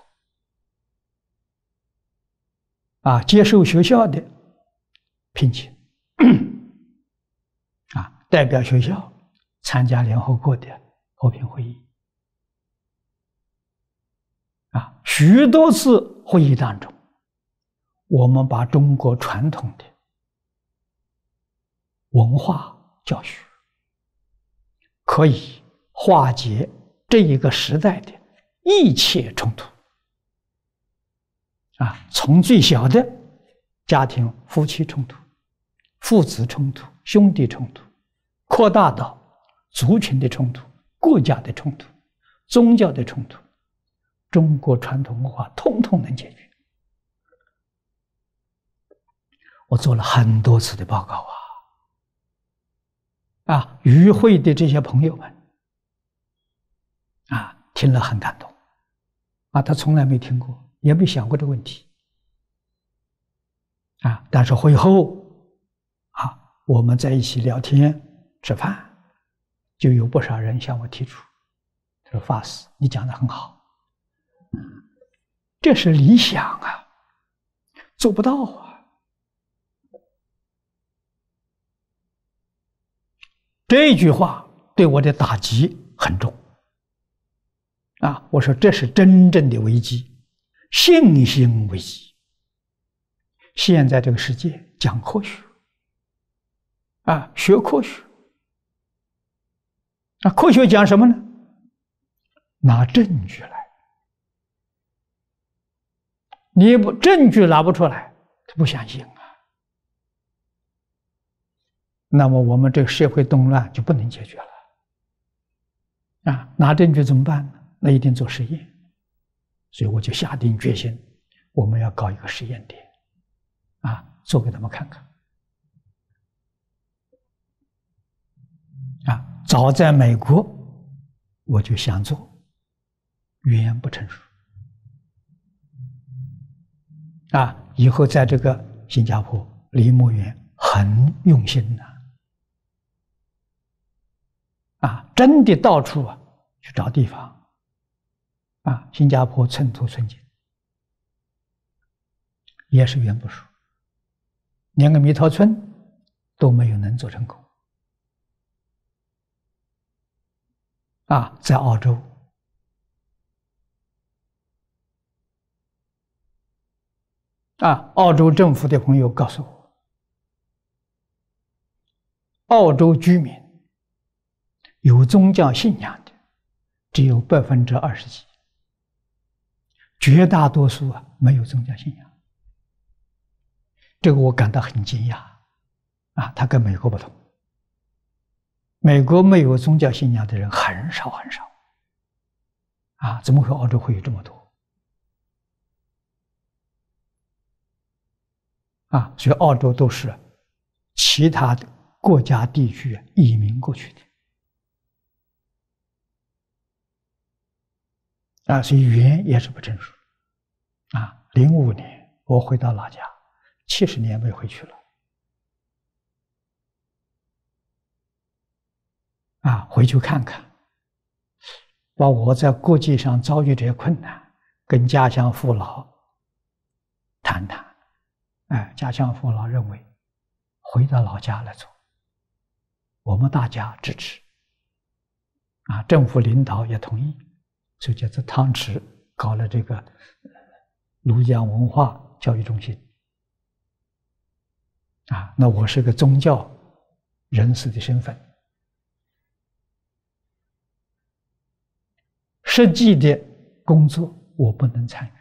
啊，接受学校的聘请，啊，代表学校参加联合国的和平会议，啊，许多次会议当中，我们把中国传统的文化教学。可以化解这一个时代的一切冲突啊，从最小的家庭夫妻冲突、父子冲突、兄弟冲突，扩大到族群的冲突、国家的冲突、宗教的冲突，中国传统文化通通能解决。我做了很多次的报告啊。啊，与会的这些朋友们，啊，听了很感动，啊，他从来没听过，也没想过这个问题，啊，但是会后，我们在一起聊天吃饭，就有不少人向我提出，他说：“法师，你讲的很好，这是理想啊，做不到啊。”这句话对我的打击很重，啊！我说这是真正的危机，信心危机。现在这个世界讲科学，啊，学科学，那科学讲什么呢？拿证据来，你不证据拿不出来，他不相信啊。那么我们这个社会动乱就不能解决了啊！拿证据怎么办呢？那一定做实验，所以我就下定决心，我们要搞一个实验点，啊，做给他们看看。啊，早在美国我就想做，语言不成熟，啊，以后在这个新加坡林木园很用心的。啊，真的到处啊去找地方，啊，新加坡寸土寸金，也是缘不熟，连个蜜桃村都没有能做成功。啊，在澳洲，啊，澳洲政府的朋友告诉我，澳洲居民。有宗教信仰的只有百分之二十几，绝大多数啊没有宗教信仰。这个我感到很惊讶，啊，他跟美国不同。美国没有宗教信仰的人很少很少，啊，怎么会澳洲会有这么多？啊，所以澳洲都是其他的国家地区移民过去的。啊，所以语言也是不成熟。啊，零五年我回到老家，七十年没回去了。啊，回去看看，把我在国际上遭遇这些困难，跟家乡父老谈谈。哎，家乡父老认为回到老家来做，我们大家支持。啊，政府领导也同意，所以就在汤池搞了这个庐江文化教育中心。啊，那我是个宗教人士的身份，实际的工作我不能参与。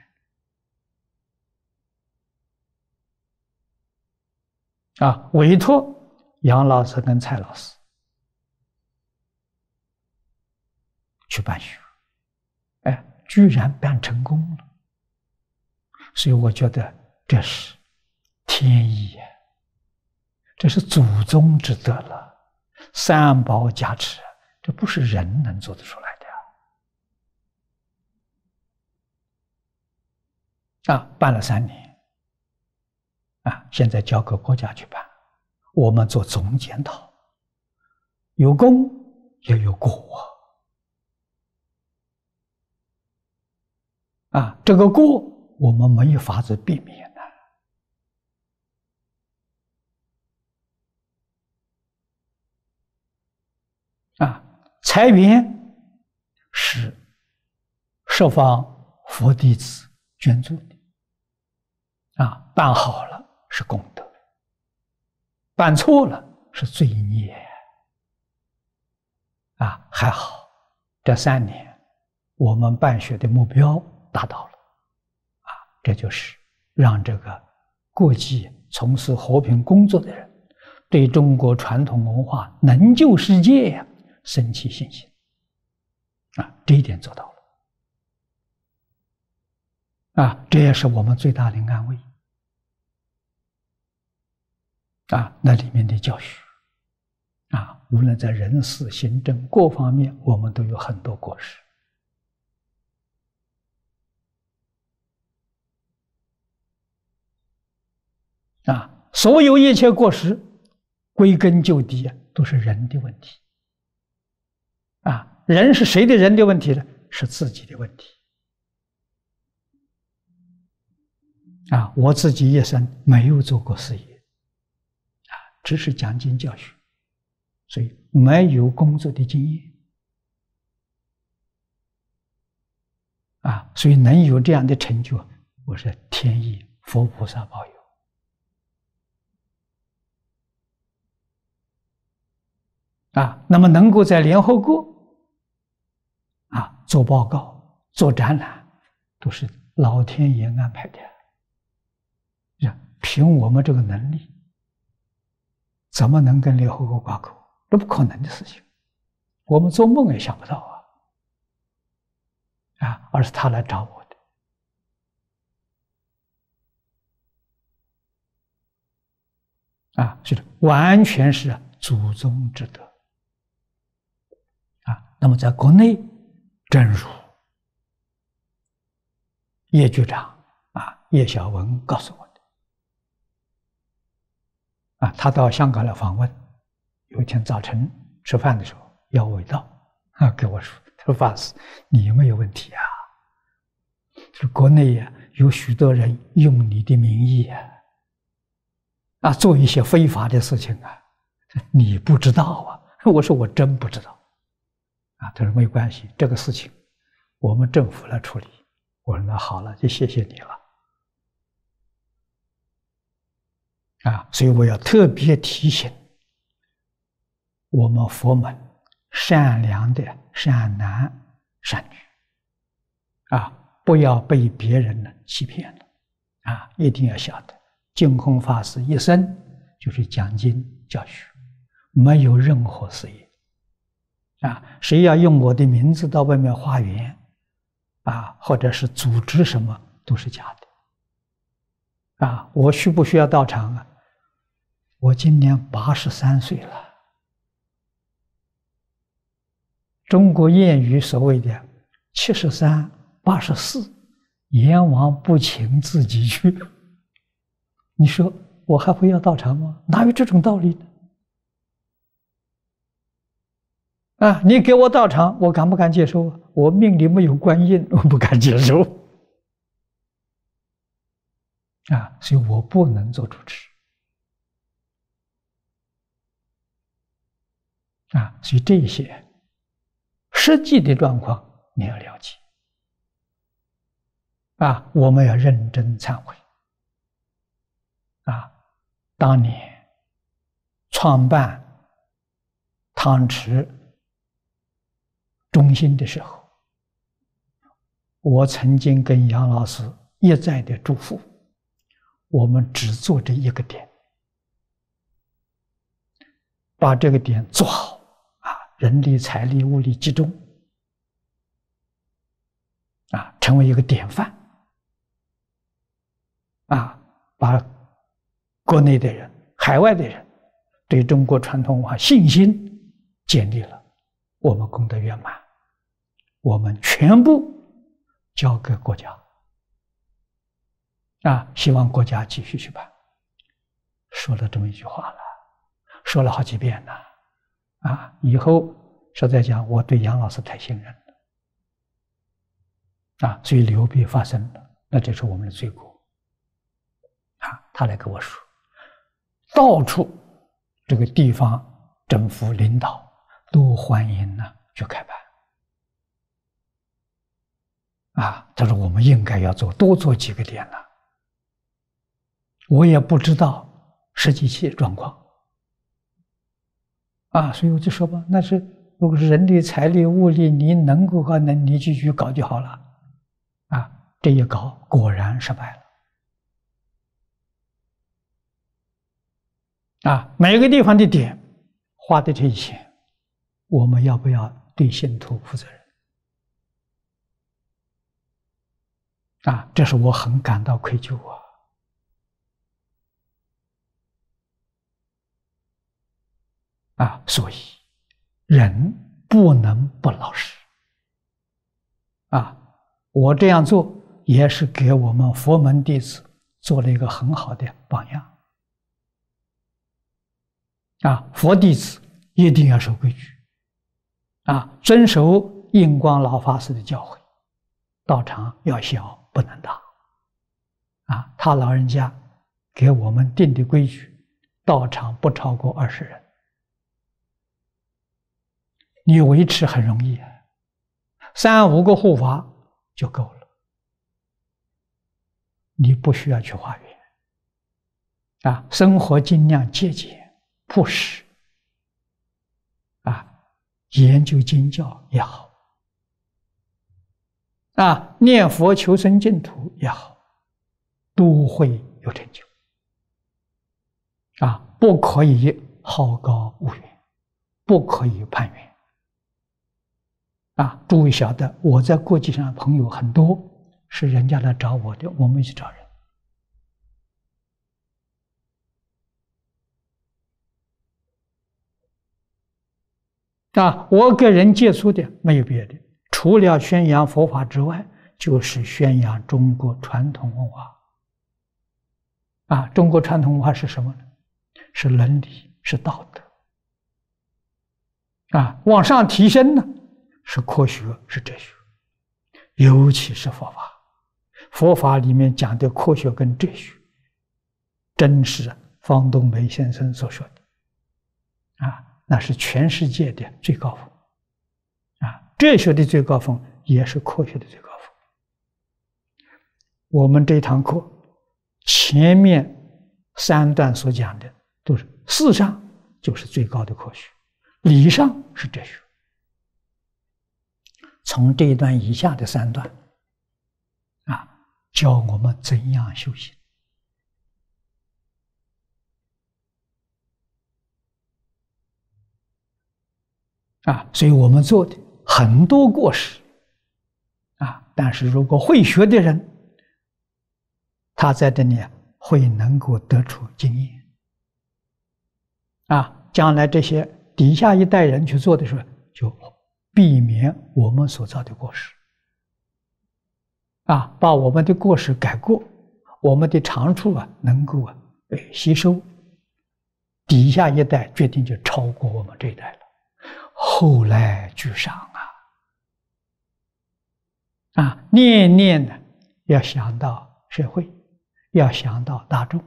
啊，委托杨老师跟蔡老师去办学，哎，居然办成功了，所以我觉得这是天意呀。这是祖宗之德了，三宝加持，这不是人能做得出来的啊！办了三年，啊，现在交给国家去办，我们做总检讨，有功也有过啊，这个过我们没有法子避免的。啊，财源是设方佛弟子捐助的，啊，办好了是功德，办错了是罪孽。啊，还好，这三年我们办学的目标达到了，啊，这就是让这个国际从事和平工作的人对中国传统文化能救世界呀。升起信心，啊，这一点做到了，啊，这也是我们最大的安慰，啊，那里面的教训，啊，无论在人事、行政各方面，我们都有很多过失，啊，所有一切过失，归根究底啊，都是人的问题。啊，人是谁的人的问题呢？是自己的问题。啊，我自己一生没有做过事业，啊，只是讲经教学，所以没有工作的经验。啊，所以能有这样的成就，我是天意，佛菩萨保佑。啊，那么能够在联合国。啊做报告、做展览，都是老天爷安排的。凭我们这个能力，怎么能跟联合国挂钩？这不可能的事情，我们做梦也想不到啊！啊，而是他来找我的，啊，是的，完全是祖宗之德。啊，那么在国内。正如叶局长啊，叶小文告诉我啊，他到香港来访问，有一天早晨吃饭的时候要味道啊，给我说：“他说法师，你有没有问题啊？说国内呀有许多人用你的名义啊，啊做一些非法的事情啊，你不知道啊？” 我说：“我真不知道。”啊，他说没关系，这个事情我们政府来处理。我说那好了，就谢谢你了。啊，所以我要特别提醒我们佛门善良的善男善女，啊，不要被别人呢欺骗了，啊，一定要晓得，净空法师一生就是讲经教学，没有任何事业。啊，谁要用我的名字到外面化缘，啊，或者是组织什么，都是假的。啊，我需不需要到场啊？我今年八十三岁了。中国谚语所谓的“七十三，八十四，阎王不请自己去”，你说我还会要到场吗？哪有这种道理呢？啊，你给我到场，我敢不敢接受？我命里没有观音，我不敢接受。啊，所以我不能做主持。啊，所以这些实际的状况你要了解。啊，我们要认真忏悔。啊，当年创办汤池中心的时候，我曾经跟杨老师一再的嘱咐，我们只做这一个点，把这个点做好，人力、财力、物力集中，啊，成为一个典范。啊，把国内的人、海外的人对中国传统文化信心建立了，我们功德圆满，我们全部交给国家。啊，希望国家继续去办。说了这么一句话了，说了好几遍了。啊，以后实在讲，我对杨老师太信任了。啊，所以流弊发生了，那就是我们的罪过。啊他来跟我说，到处这个地方政府领导都欢迎呢去开办。啊，他说我们应该要做多做几个点呢。我也不知道实际些状况。啊，所以我就说吧，那是如果是人力、财力、物力，你能够和能力继续搞就好了。啊，这一搞果然失败了。啊，每个地方的点花的这些，我们要不要对信徒负责任？啊，这是我很感到愧疚啊！啊，所以人不能不老实。啊，我这样做也是给我们佛门弟子做了一个很好的榜样。啊，佛弟子一定要守规矩，啊，遵守印光老法师的教诲，道场要小不能大，啊，他老人家给我们定的规矩，道场不超过二十人，你维持很容易，三五个护法就够了，你不需要去化缘，啊，生活尽量节俭。不实啊，研究经教也好，啊，念佛求生净土也好，都会有成就。啊，不可以好高骛远，不可以攀缘。啊，诸位晓得，我在国际上朋友很多，是人家来找我的，我没去找人。啊，我跟人接触的没有别的，除了宣扬佛法之外，就是宣扬中国传统文化。啊，中国传统文化是什么呢？是伦理，是道德。啊，往上提升呢，是科学，是哲学，尤其是佛法。佛法里面讲的科学跟哲学，真是方东梅先生所说的。啊。那是全世界的最高峰，啊，哲学的最高峰也是科学的最高峰。我们这堂课前面三段所讲的都是事上就是最高的科学，理上是哲学。从这一段以下的三段，啊，教我们怎样修行。啊，所以我们做的很多过失，啊，但是如果会学的人，他在这里会能够得出经验，啊，将来这些底下一代人去做的时候，就避免我们所造的过失，啊，把我们的过失改过，我们的长处啊，能够啊，吸收，底下一代决定就超过我们这一代了。后来居上啊！啊，念念呢要想到社会，要想到大众，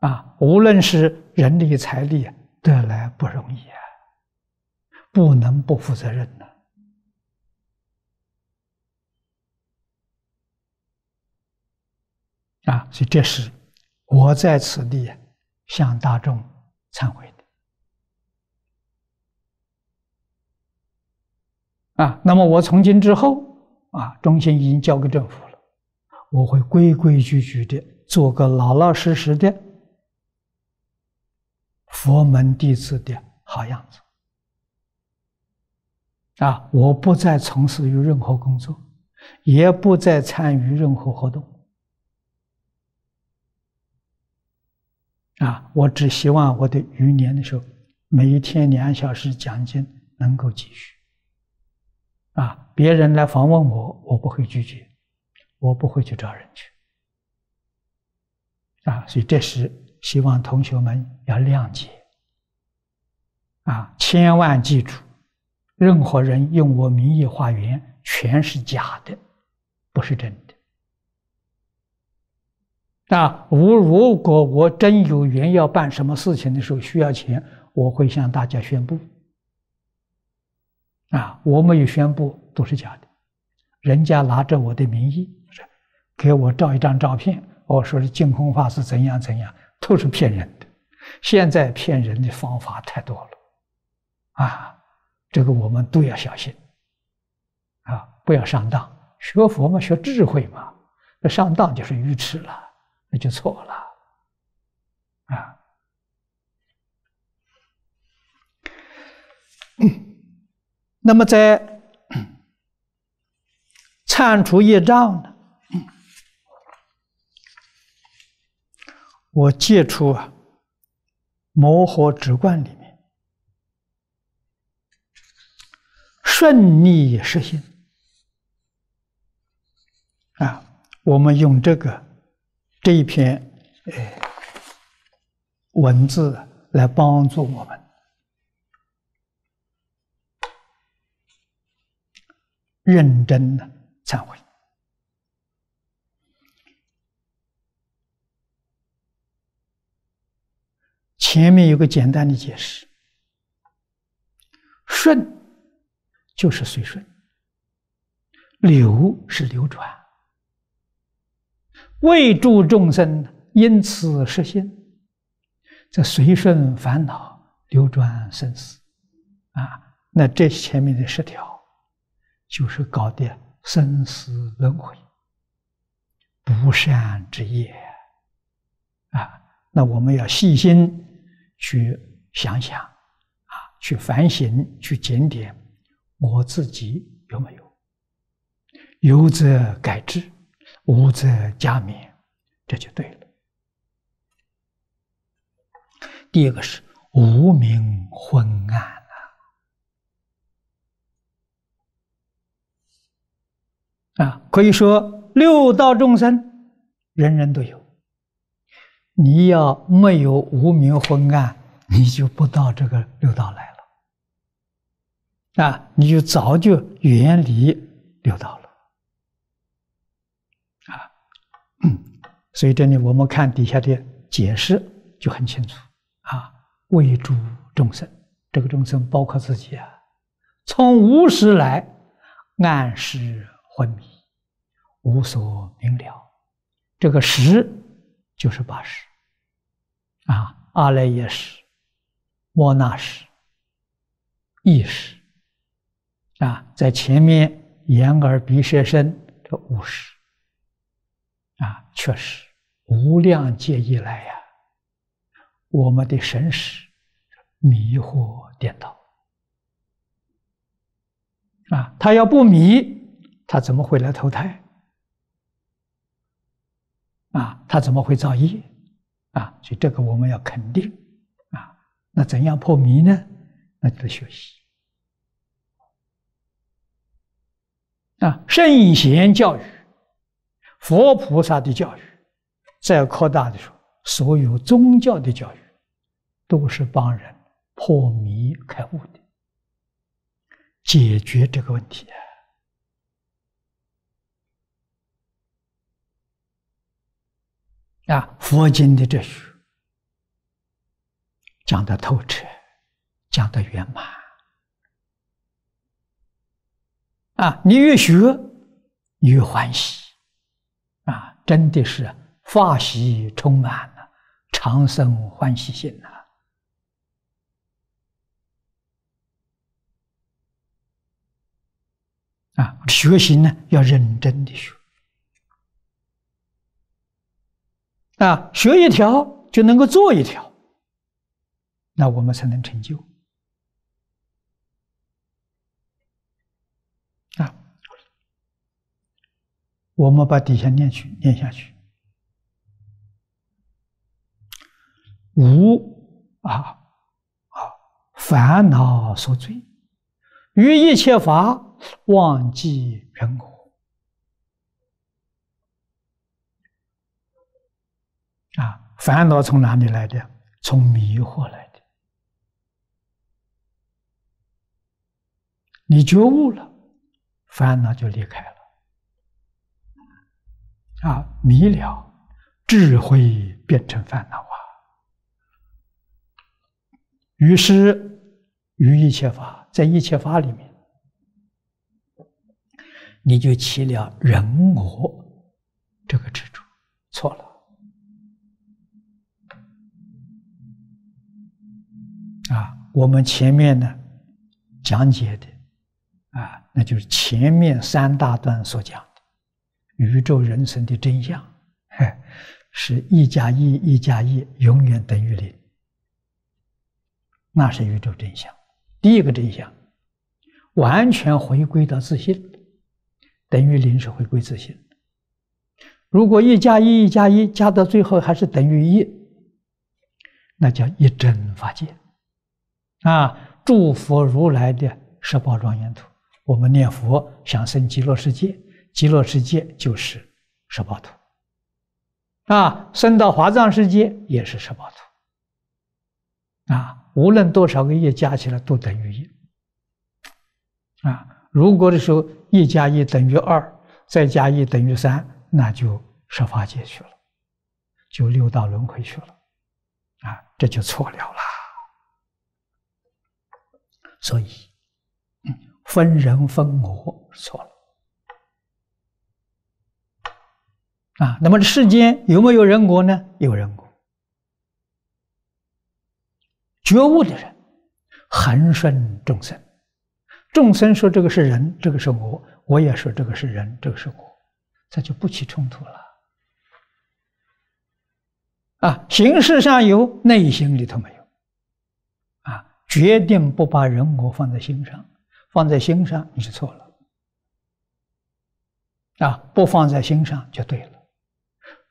啊，无论是人力财力得来不容易啊，不能不负责任的。啊，所以这是我在此地向大众忏悔的。啊，那么我从今之后啊，中心已经交给政府了，我会规规矩矩的做个老老实实的佛门弟子的好样子。啊，我不再从事于任何工作，也不再参与任何活动。啊，我只希望我的余年的时候，每一天两小时讲经能够继续。啊，别人来访问我，我不会拒绝，我不会去找人去。啊，所以这时希望同学们要谅解。啊，千万记住，任何人用我名义化缘，全是假的，不是真的。啊，我如果我真有缘要办什么事情的时候需要钱，我会向大家宣布。啊，我没有宣布都是假的，人家拿着我的名义，给我照一张照片，我说是净空法师怎样怎样，都是骗人的。现在骗人的方法太多了，啊，这个我们都要小心，啊，不要上当。学佛嘛，学智慧嘛，那上当就是愚痴了。那就错了，啊！那么在 铲除业障呢？我借出啊，摩诃止观里面顺利实现啊，我们用这个。这一篇，呃，文字来帮助我们认真的忏悔。前面有个简单的解释：顺就是随顺，流是流转。为助众生，因此实现，这随顺烦恼，流转生死，啊，那这前面的十条，就是搞的生死轮回，不善之业，啊，那我们要细心去想想，啊，去反省，去检点，我自己有没有？有则改之。无则加勉，这就对了。第二个是无明昏暗啊，啊，可以说六道众生人人都有。你要没有无明昏暗，你就不到这个六道来了，啊，你就早就远离六道了。啊所以这里我们看底下的解释就很清楚啊，为诸众生，这个众生包括自己啊，从无始来，暗时昏迷，无所明了。这个识就是八识啊，阿赖耶识、摩那识、意识啊，在前面眼耳鼻舌身这五识啊，确实。无量劫以来呀，我们的神识迷惑颠倒啊！他要不迷，他怎么会来投胎？啊，他怎么会造业？啊，所以这个我们要肯定啊。那怎样破迷呢？那就得学习啊，圣贤教育，佛菩萨的教育。再扩大的说，所有宗教的教育都是帮人破迷开悟的，解决这个问题啊，佛经的哲学讲的透彻，讲的圆满。啊，你越学，越欢喜，啊，真的是法喜充满了，长生欢喜心呐。啊，学习呢要认真的学，啊，学一条就能够做一条，那我们才能成就。啊，我们把底下念去念下去，无啊啊烦恼所罪，于一切法。忘记人我啊！烦恼从哪里来的？从迷惑来的。你觉悟了，烦恼就离开了。啊，迷了，智慧变成烦恼啊！于是，于一切法，在一切法里面。你就起了人我这个执着，错了啊！我们前面呢讲解的啊，那就是前面三大段所讲宇宙人生的真相，嘿，是一加一，一加一永远等于零，那是宇宙真相。第一个真相，完全回归到自信。等于零是回归自信。如果一加一，一加一加到最后还是等于一，那叫一真法界。啊，诸佛如来的十宝庄严土，我们念佛想生极乐世界，极乐世界就是十八土。啊，升到华藏世界也是十八土。啊，无论多少个业加起来都等于一。啊。如果的时候一加一等于二，再加一等于三，那就十法界去了，就六道轮回去了，啊，这就错了啦。所以，分人分我错了，啊，那么这世间有没有人果呢？有人果，觉悟的人，恒顺众生。众生说这个是人，这个是我，我也说这个是人，这个是我，这就不起冲突了。啊，形式上有，内心里头没有。啊，决定不把人我放在心上，放在心上你是错了。啊，不放在心上就对了。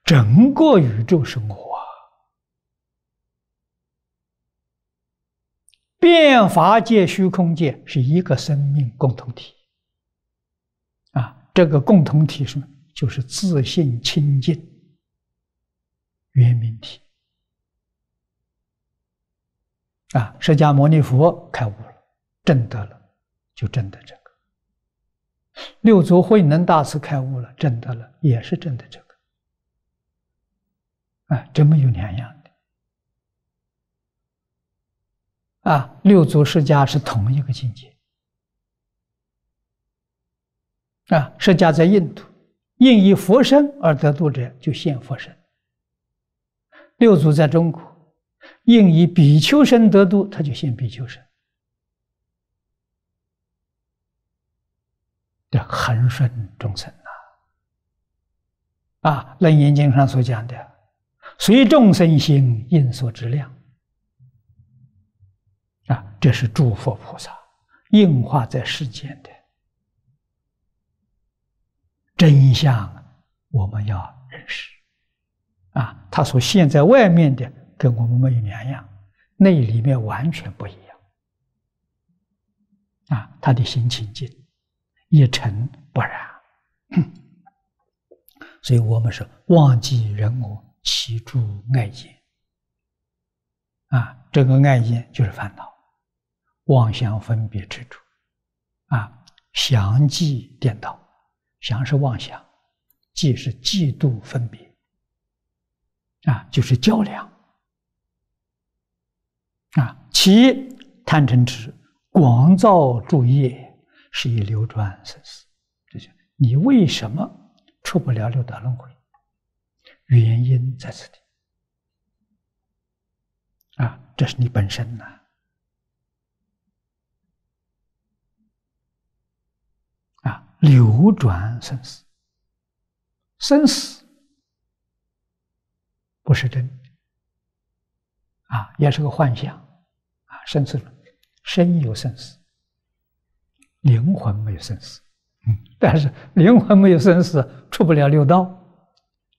整个宇宙是我。变法界、虚空界是一个生命共同体，啊，这个共同体什么？就是自信清净圆明体。啊，释迦牟尼佛开悟了，证得了，就证得这个；六祖慧能大师开悟了，证得了，也是证得这个。啊，这没有两样的。啊，六祖释迦是同一个境界。啊，释迦在印度，应以佛身而得度者，就现佛身；六祖在中国，应以比丘身得度，他就现比丘身。这恒顺众生啊！啊，《楞严经》上所讲的，随众生心，应所之量。啊，这是诸佛菩萨应化在世间的真相，我们要认识。啊，他所现在外面的跟我们没有两样，内里面完全不一样。啊，他的心清净，一尘不染。所以我们是忘记人我，起诸爱见。啊，这个爱见就是烦恼。妄想分别执着，啊，想即颠倒，想是妄想，即是嫉妒分别，啊，就是较量。啊，其贪嗔痴广造诸业，是以流转生死。这就你为什么出不了六道轮回？原因在此地。啊，这是你本身呐。啊，流转生死，生死不是真，啊，也是个幻象，啊，生死身有生死，灵魂没有生死，嗯，但是灵魂没有生死，出不了六道，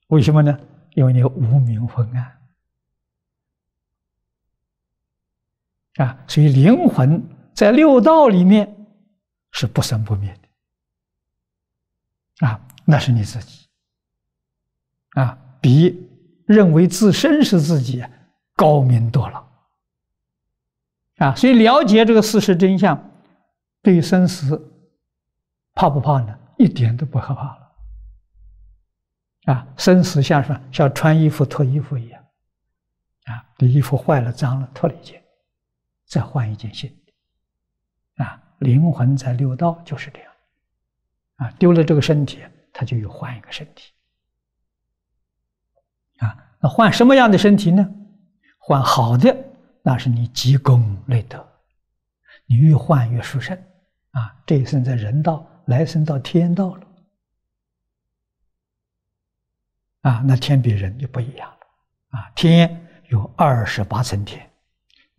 为什么呢？因为你无明昏暗。啊，所以灵魂在六道里面是不生不灭的，啊，那是你自己，啊，比认为自身是自己高明多了，啊，所以了解这个事实真相，对生死怕不怕呢？一点都不害怕了，啊，生死像什么？像穿衣服脱衣服一样，啊，你衣服坏了脏了，脱了一件。再换一件新的，啊，灵魂在六道就是这样，啊，丢了这个身体，他就又换一个身体，啊，那换什么样的身体呢？换好的，那是你积功累德，你越换越殊胜，啊，这一生在人道，来生到天道了，啊，那天比人就不一样了，啊，天有二十八层天。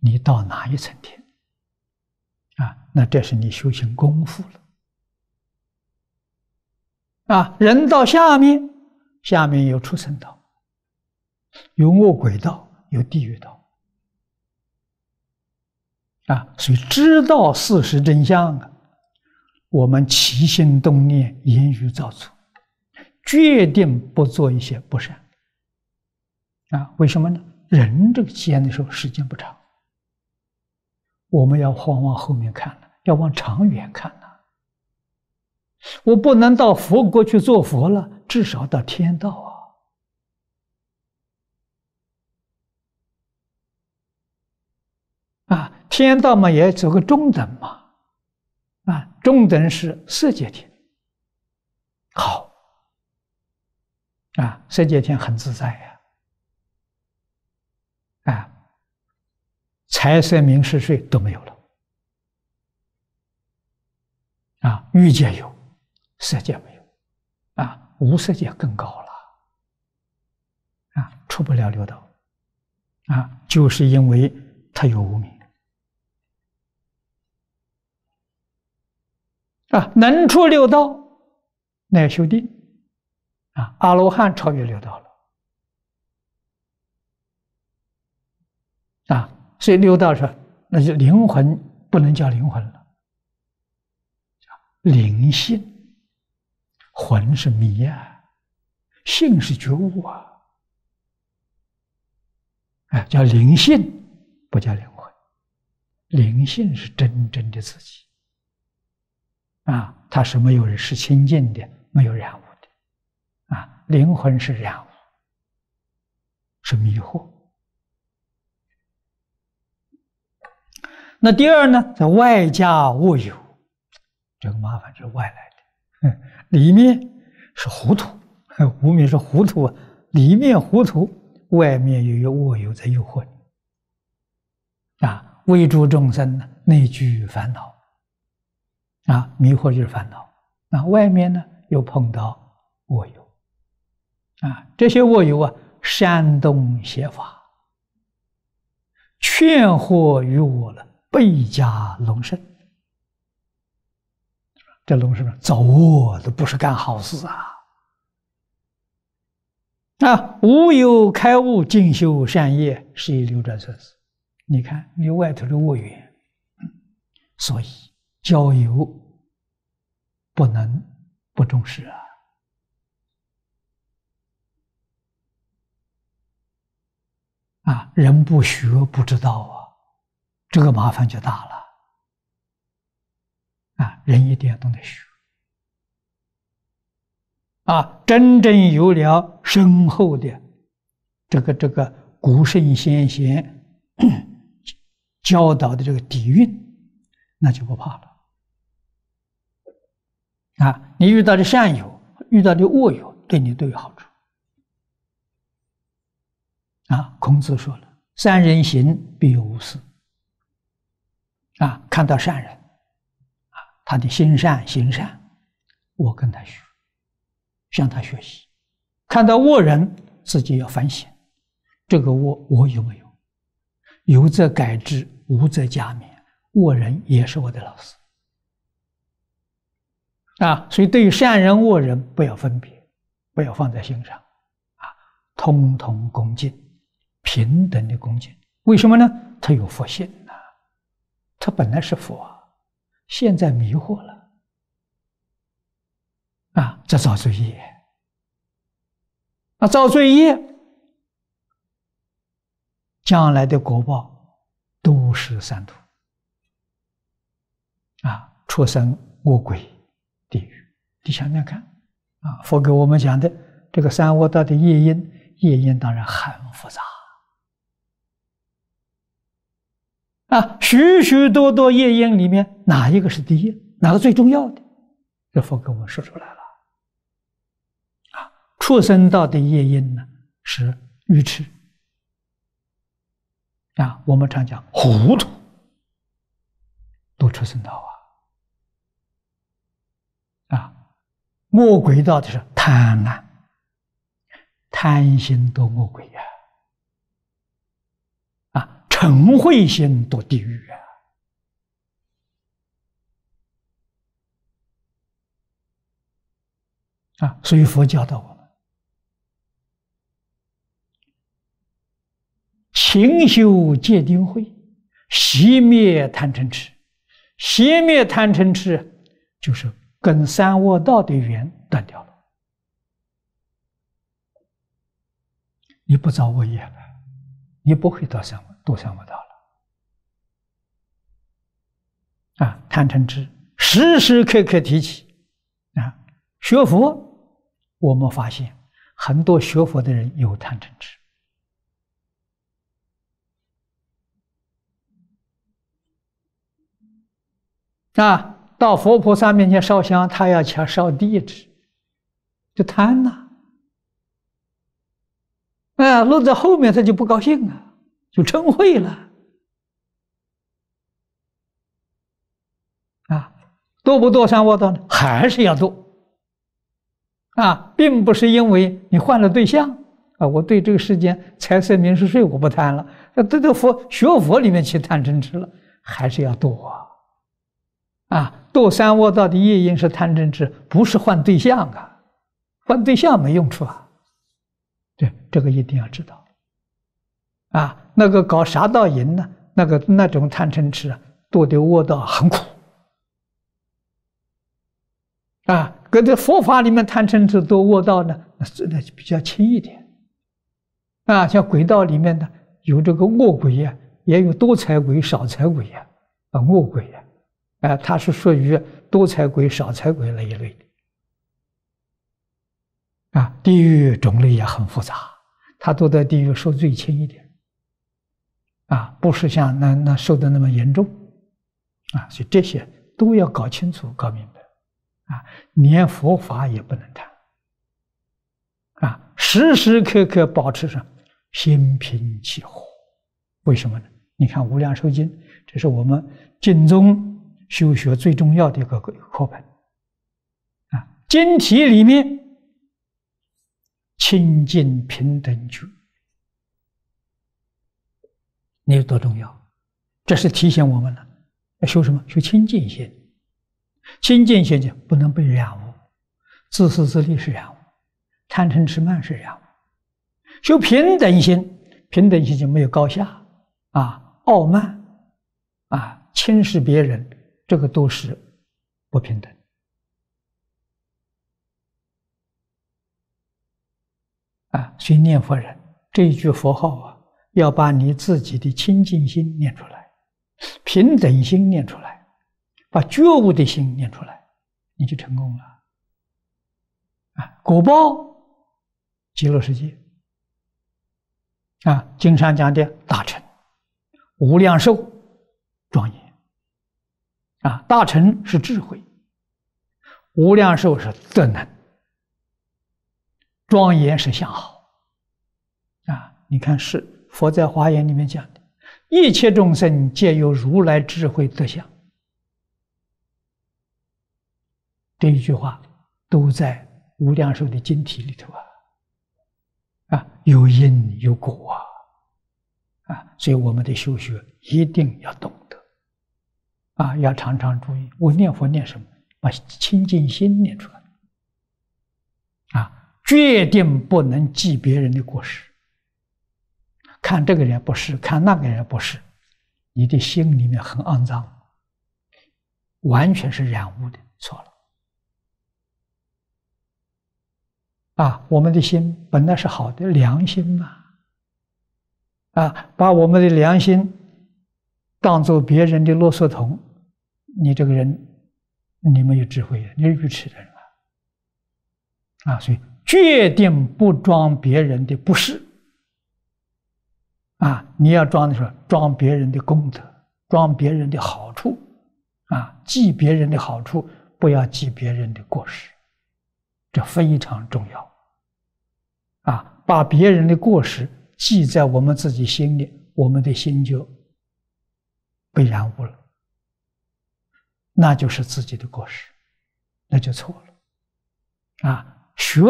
你到哪一层天啊？那这是你修行功夫了啊！人到下面，下面有畜生道，有恶鬼道，有地狱道啊！所以知道事实真相啊，我们起心动念、言语造作，决定不做一些不善啊！为什么呢？人这个间的时候时间不长。我们要往往后面看了，要往长远看了。我不能到佛国去做佛了，至少到天道啊！啊，天道嘛，也走个中等嘛。啊，中等是色界天，好。啊，色界天很自在呀。啊。财色名食睡都没有了，啊，欲界有，色界没有，啊，无色界更高了，啊，出不了六道，啊，就是因为他有无名，啊，能出六道，乃修定，阿罗汉超越六道了，啊。所以六道说，那就灵魂不能叫灵魂了，灵性。魂是迷啊，性是觉悟啊，哎，叫灵性，不叫灵魂。灵性是真正的自己，啊，它是没有人是清净的，没有染污，灵魂是染污，是迷惑。那第二呢，在外加物有，这个麻烦是外来的，里面是糊涂，无名是糊涂，里面糊涂，外面又有物有在诱惑，啊，为诸众生呢内居烦恼，啊，迷惑就是烦恼，那外面呢又碰到我有，啊，这些我有啊，煽动邪法，劝惑于我了。倍加隆盛，这龙是不是走恶都不是干好事啊！啊，无有开悟进修善业，是以流转生死。你看，你外头的恶缘，所以交友不能不重视啊！啊，人不学不知道啊。这个麻烦就大了，啊，人一定要懂得学，啊，真正有了深厚的这个这个古圣先贤 教导的这个底蕴，那就不怕了。啊，你遇到的善友，遇到的恶友，对你都有好处。啊，孔子说了：“三人行，必有吾师。”啊，看到善人，啊，他的心善行善，我跟他学，向他学习；看到恶人，自己要反省，这个恶我有没有？有则改之，无则加勉。恶人也是我的老师。啊，所以对于善人恶人，不要分别，不要放在心上，啊，通通恭敬，平等的恭敬。为什么呢？他有佛性啊。他本来是佛，现在迷惑了，啊，这造罪业，那造罪业，将来的果报都是三途，啊，畜生、恶鬼、地狱。你想想看，啊，佛给我们讲的这个三恶道的业因，业因当然很复杂。啊，许许多多业因里面，哪一个是第一？哪个最重要的？这佛给我们说出来了。啊，畜生道的业因呢是愚痴。啊，我们常讲糊涂，都畜生道啊。啊，魔鬼道的是贪婪，贪心多魔鬼呀。嗔恚心堕地狱啊！啊，所以佛教导我们：勤修戒定慧，熄灭贪嗔痴。熄灭贪嗔痴，就是跟三恶道的缘断掉了。你不造恶业了，你不会到三恶。都想不到了啊！贪嗔痴时时刻刻提起啊！学佛，我们发现很多学佛的人有贪嗔痴啊！到佛菩萨面前烧香，他要求烧地址，就贪呐！啊落在后面他就不高兴啊！就称会了啊，多不多三恶道呢？还是要多啊，并不是因为你换了对象啊，我对这个世间财色名食睡我不贪了，那这这佛学佛里面去贪嗔痴了，还是要多啊，啊，堕三恶道的业因是贪嗔痴，不是换对象啊，换对象没用处啊，这个一定要知道。啊，那个搞杀盗淫呢？那个那种贪嗔痴啊，堕的恶道很苦。啊，搁这佛法里面贪嗔痴堕恶道呢，那那就比较轻一点。啊，像鬼道里面的有这个恶鬼呀，也有多财鬼、少财鬼呀，啊，恶鬼呀，啊，它是属于多财鬼、少财鬼那一类的。啊，地狱种类也很复杂，他都在地狱受罪轻一点。啊，不是像那那受的那么严重，啊，所以这些都要搞清楚、搞明白，啊，连佛法也不能谈，啊，时时刻刻保持着心平气和，为什么呢？你看《无量寿经》，这是我们经中修学最重要的一个课本，啊，经题里面清净平等觉。你有多重要？这是提醒我们了。要修什么？修清净心。清净心就不能被染污，自私自利是染污，贪嗔痴慢是染污。修平等心，平等心就没有高下啊，傲慢啊，轻视别人，这个都是不平等啊。所以念佛人这一句佛号啊。要把你自己的清净心念出来，平等心念出来，把觉悟的心念出来，你就成功了。啊，果报极乐世界，啊，经常讲的大乘、无量寿、庄严。啊，大乘是智慧，无量寿是德能，庄严是相好。啊，你看是佛在华严里面讲的，一切众生皆有如来智慧德相。这一句话都在无量寿的经体里头啊。啊，有因有果啊，啊，所以我们的修学一定要懂得，啊，要常常注意。我念佛念什么？把清净心念出来，啊，决定不能记别人的过失。看这个人不是，看那个人不是，你的心里面很肮脏，完全是染污的，错了。啊，我们的心本来是好的良心嘛，啊，把我们的良心当做别人的啰嗦桶，你这个人，你没有智慧，你是愚痴的人啊！啊，所以决定不装别人的不是，啊，你要装的时候装别人的功德，装别人的好处，啊，记别人的好处，不要记别人的过失，这非常重要。啊，把别人的过失记在我们自己心里，我们的心就被染污了，那就是自己的过失，那就错了。啊，学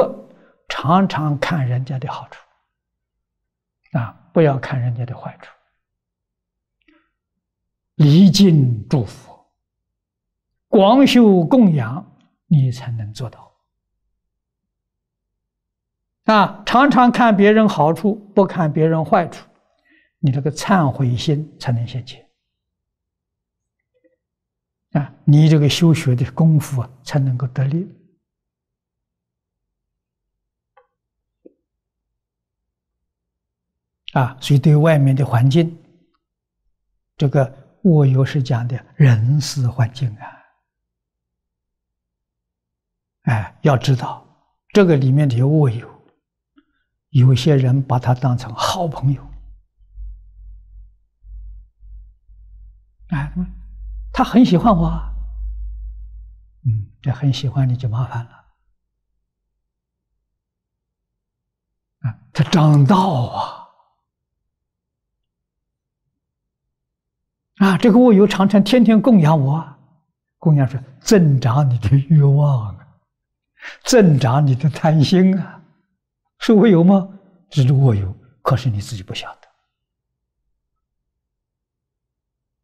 常常看人家的好处，啊，不要看人家的坏处，礼敬祝福，广修供养，你才能做到。啊，常常看别人好处，不看别人坏处，你这个忏悔心才能现前。啊，你这个修学的功夫啊，才能够得力。啊，所以对外面的环境，这个我有是讲的人事环境啊，哎，要知道这个里面的恶友。有些人把他当成好朋友，哎，他很喜欢我，嗯，这很喜欢你就麻烦了，啊，他长道啊，啊，这个我有常常天天供养我，供养说增长你的欲望啊，增长你的贪心啊。是我有吗？是我有，可是你自己不晓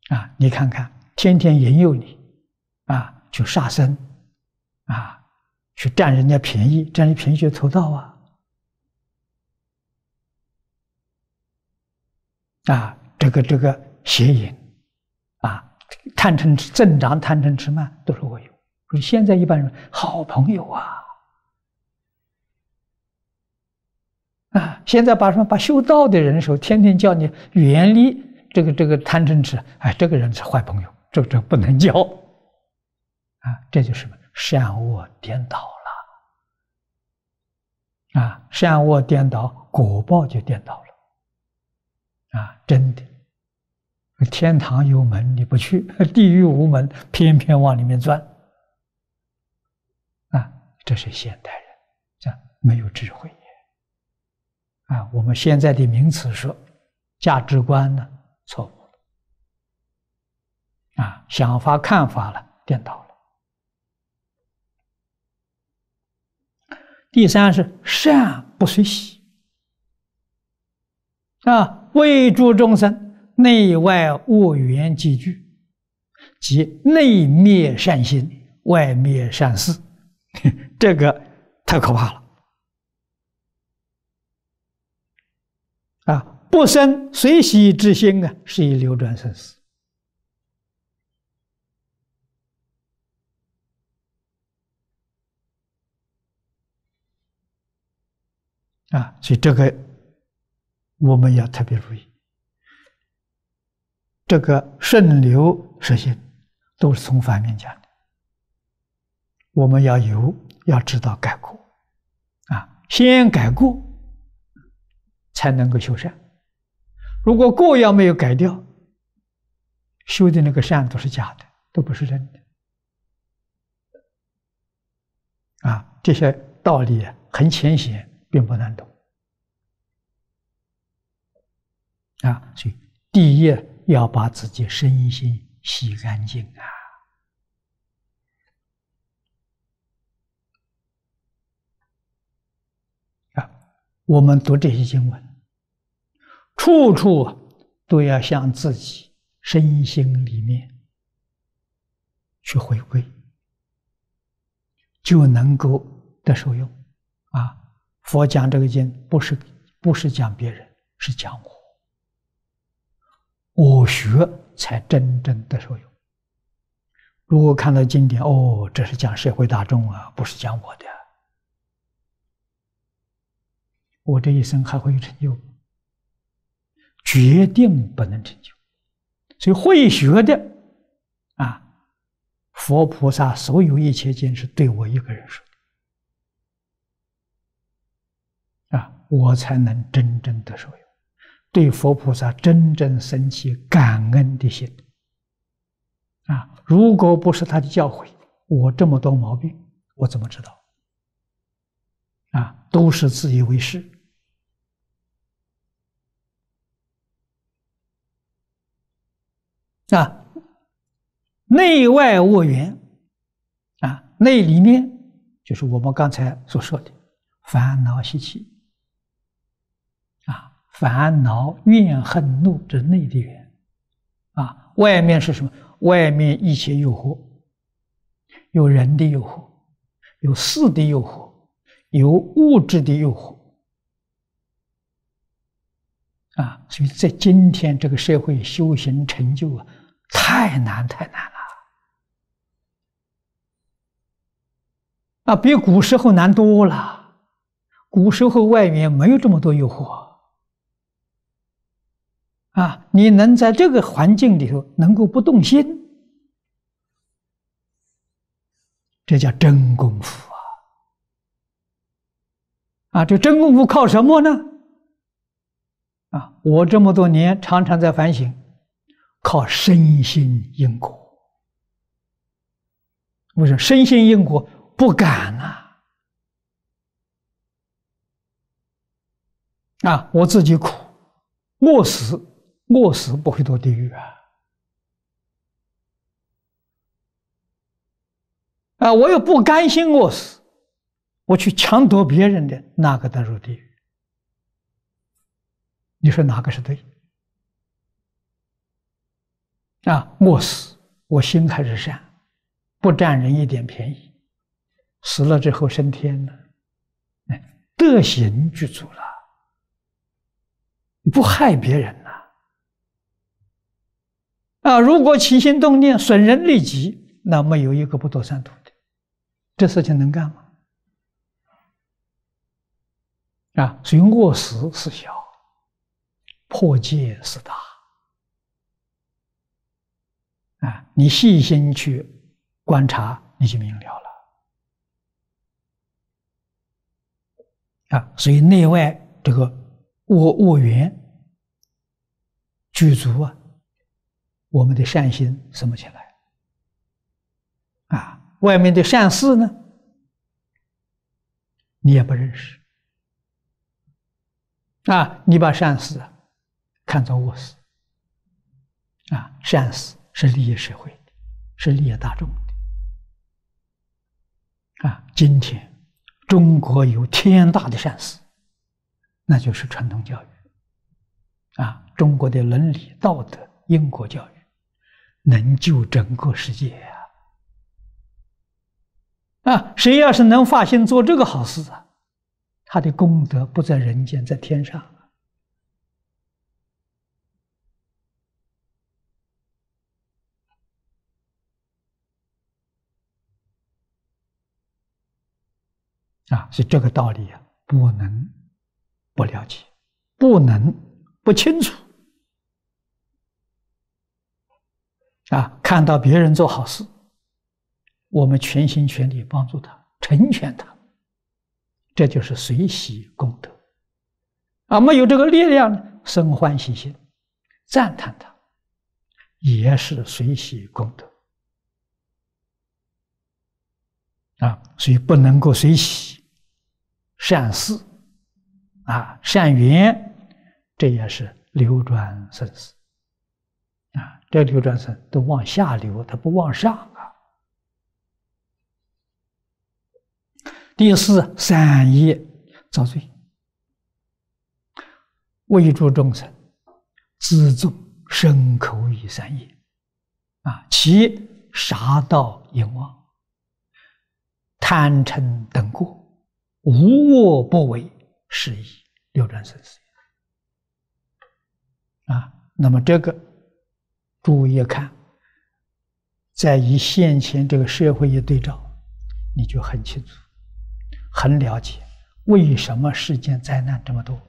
得啊！你看看，天天引诱你啊，去杀生啊，去占人家便宜，占人便宜就偷盗啊！啊，这个这个邪淫，贪嗔痴增长，贪嗔痴慢都是我有。现在一般人好朋友啊。啊！现在把什么把修道的人说，天天叫你远离这个这个贪嗔痴，哎，这个人是坏朋友，这这不能交。啊，这就是善恶颠倒了。啊，善恶颠倒，果报就颠倒了。啊，真的，天堂有门你不去，地狱无门偏偏往里面钻。啊，这是现代人，这没有智慧。啊，我们现在的名词说价值观呢错误了，啊，想法看法了颠倒了。第三是善不随喜，啊，为诸众生内外恶缘积聚，即内灭善心，外灭善事，这个太可怕了。啊，不生随喜之心啊，是以流转生死啊，所以这个我们要特别注意。这个顺流实心都是从反面讲的，我们要有要知道改过啊，先改过。才能够修善如果过要没有改掉，修的那个善都是假的，都不是真的。啊，这些道理很浅显，并不难懂。啊，所以第一要把自己身心洗干净啊！啊，我们读这些经文，处处都要向自己身心里面去回归。就能够得受用，啊！佛讲这个经不是不是讲别人，是讲我，我学才真正的受用。如果看到经典，哦，这是讲社会大众啊，不是讲我的，我这一生还会有成就？决定不能成就。所以会学的，啊。佛菩萨所有一切经是对我一个人说的，啊，我才能真正的受用，对佛菩萨真正升起感恩的心。啊，如果不是他的教诲，我这么多毛病，我怎么知道？啊，都是自以为是。啊。内外物缘，啊，内里面就是我们刚才所说的烦恼习气，烦恼怨恨怒之内的缘，啊，外面是什么？外面一切诱惑，有人的诱惑，有事的诱惑，有物质的诱惑，啊，所以在今天这个社会修行成就啊，太难太难了。啊，比古时候难多了。古时候外面没有这么多诱惑，啊，你能在这个环境里头能够不动心，这叫真功夫啊！啊，这真功夫靠什么呢？啊，我这么多年常常在反省，靠身心因果。为什么身心因果？不敢啊！啊，我自己苦，莫死，饿死不会堕地狱啊！啊，我又不甘心饿死，我去抢夺别人的，哪个得入地狱？你说哪个是对？啊，饿死，我心还是善，不占人一点便宜。死了之后升天了，哎，德行具足了，不害别人。啊，如果起心动念损人利己，那没有一个不堕三途的，这事情能干吗？啊，所以饿死是小，破戒是大。啊，你细心去观察，你就明了了。啊，所以内外这个物物缘具足啊，我们的善心升不起来。啊，外面的善事呢，你也不认识。啊，你把善事看作恶事。啊，善事是利益社会的，是利益大众的。啊，今天。中国有天大的善事，那就是传统教育，啊，中国的伦理道德、因果教育，能救整个世界呀！啊，谁要是能发心做这个好事啊，他的功德不在人间，在天上。啊，所以这个道理啊，不能不了解，不能不清楚。啊，看到别人做好事，我们全心全力帮助他，成全他，这就是随喜功德。啊，没有这个力量，生欢喜心，赞叹他，也是随喜功德啊，所以不能够随喜善事啊，善缘，这也是流转生死，这流转生都往下流，它不往上啊。第四，三业造罪。为诸众生自重身口意三业，啊，其杀盗淫妄、贪嗔等过，无恶不为，是以六转生死。啊，那么这个注意看，在以现前这个社会一对照，你就很清楚、很了解为什么世间灾难这么多。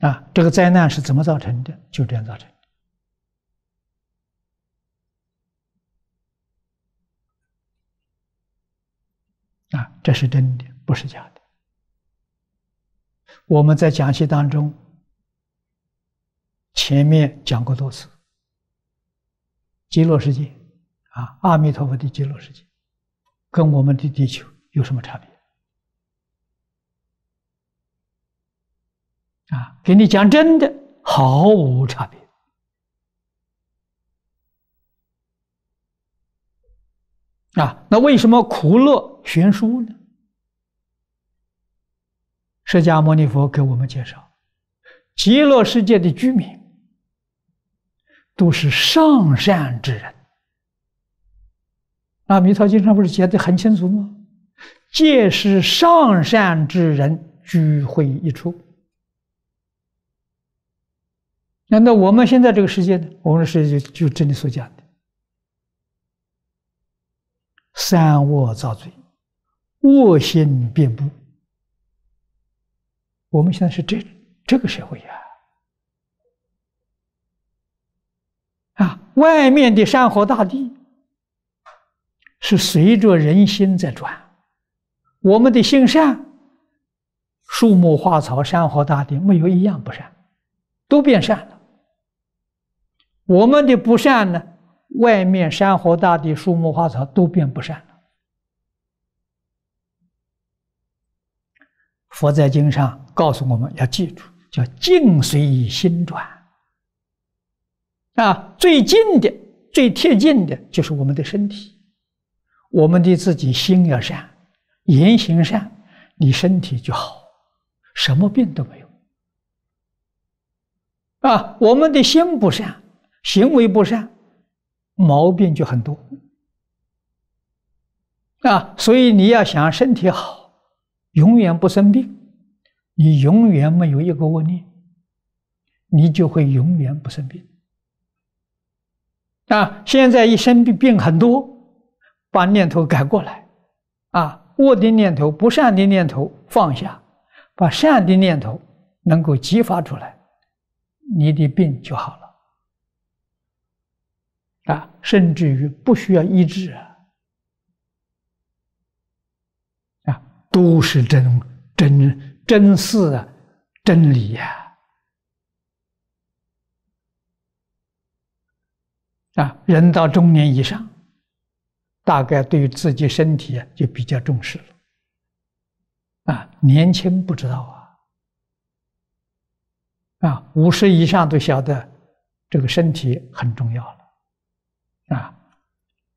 啊，这个灾难是怎么造成的？就这样造成的。啊，这是真的，不是假的。我们在讲习当中前面讲过多次，极乐世界啊，阿弥陀佛的极乐世界，跟我们的地球有什么差别？啊，给你讲真的，毫无差别。啊，那为什么苦乐悬殊呢？释迦牟尼佛给我们介绍，极乐世界的居民都是上善之人。那弥陀经上不是写的很清楚吗？皆是上善之人聚会一处。难道我们现在这个世界呢？我们的世界就就这里所讲的三恶造罪，恶心遍布。我们现在是这这个社会呀，啊，外面的山河大地是随着人心在转，我们的心善，树木花草山河大地没有一样不善，都变善了。我们的不善呢？外面山河大地、树木花草都变不善了。佛在经上告诉我们要记住，叫“境随心转”。啊，最近的、最贴近的就是我们的身体。我们的自己心要善，言行善，你身体就好，什么病都没有。啊，我们的心不善。行为不善，毛病就很多啊！所以你要想身体好，永远不生病，你永远没有一个恶念，你就会永远不生病啊！现在一生病病很多，把念头改过来啊，恶的念头、不善的念头放下，把善的念头能够激发出来，你的病就好了。啊，甚至于不需要医治啊，啊，都是真真真事啊，真理呀！啊，人到中年以上，大概对自己身体啊就比较重视了。啊，年轻不知道啊，啊，五十以上都晓得这个身体很重要了。啊，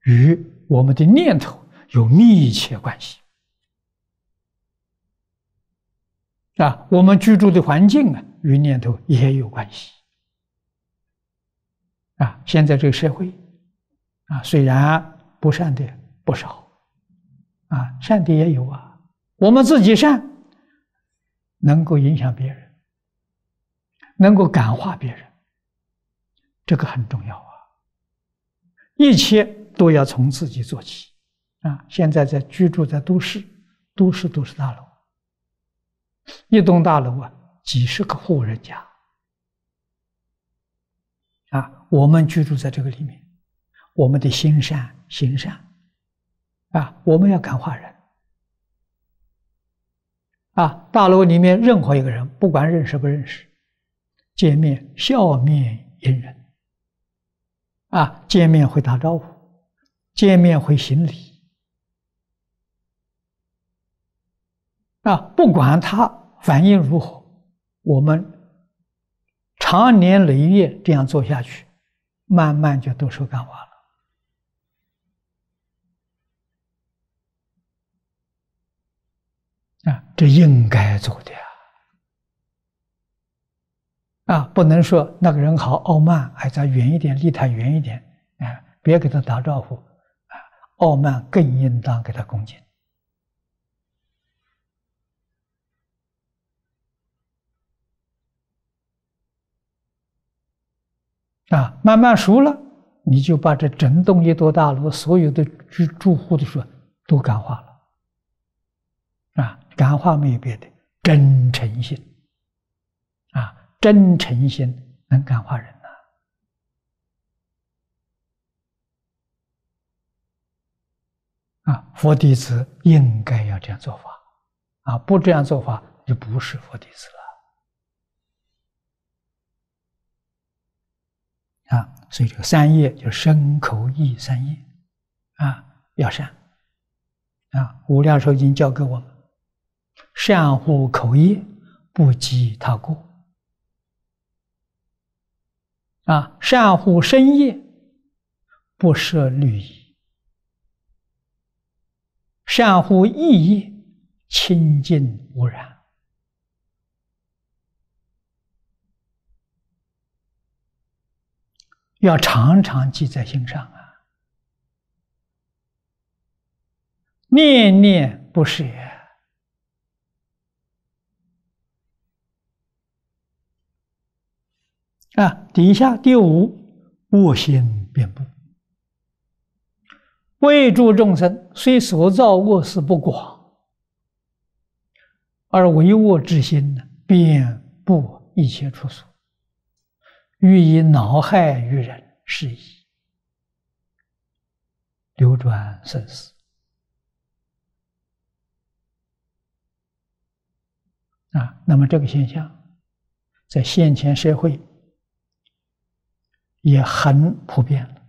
与我们的念头有密切关系。啊，我们居住的环境啊，与念头也有关系。啊，现在这个社会，啊，虽然不善的不少，啊，善的也有啊。我们自己善，能够影响别人，能够感化别人，这个很重要啊。一切都要从自己做起，啊！现在在居住在都市，都市都是大楼，一栋大楼啊，几十个户人家，啊！我们居住在这个里面，我们的心善行善，啊！我们要感化人，啊，大楼里面任何一个人，不管认识不认识，见面笑面迎人，啊，见面会打招呼，见面会行礼，啊，不管他反应如何，我们长年累月这样做下去，慢慢就都受感化了。啊，这应该做的呀！啊，不能说那个人好傲慢，还在远一点，离他远一点，啊，别给他打招呼，啊，傲慢更应当给他恭敬。啊，慢慢熟了，你就把这整栋一座大楼所有的住住户的说都感化了。啊，感化没有别的，真诚心啊，真诚心能感化人呐。啊，佛弟子应该要这样做法，啊，不这样做法就不是佛弟子了。啊，所以这个三业就身口意三业，啊，要善。啊，无量寿经教给我们。善护口业，不积他过；啊，善护身业，不设律仪；善护意业，清净无染。要常常记在心上啊，念念不舍。啊，底下第五恶心遍布，为诸众生虽所造恶事不广，而为恶之心呢，遍布一切处所，欲以恼害于人，是以流转生死。啊，那么这个现象在现前社会。也很普遍了。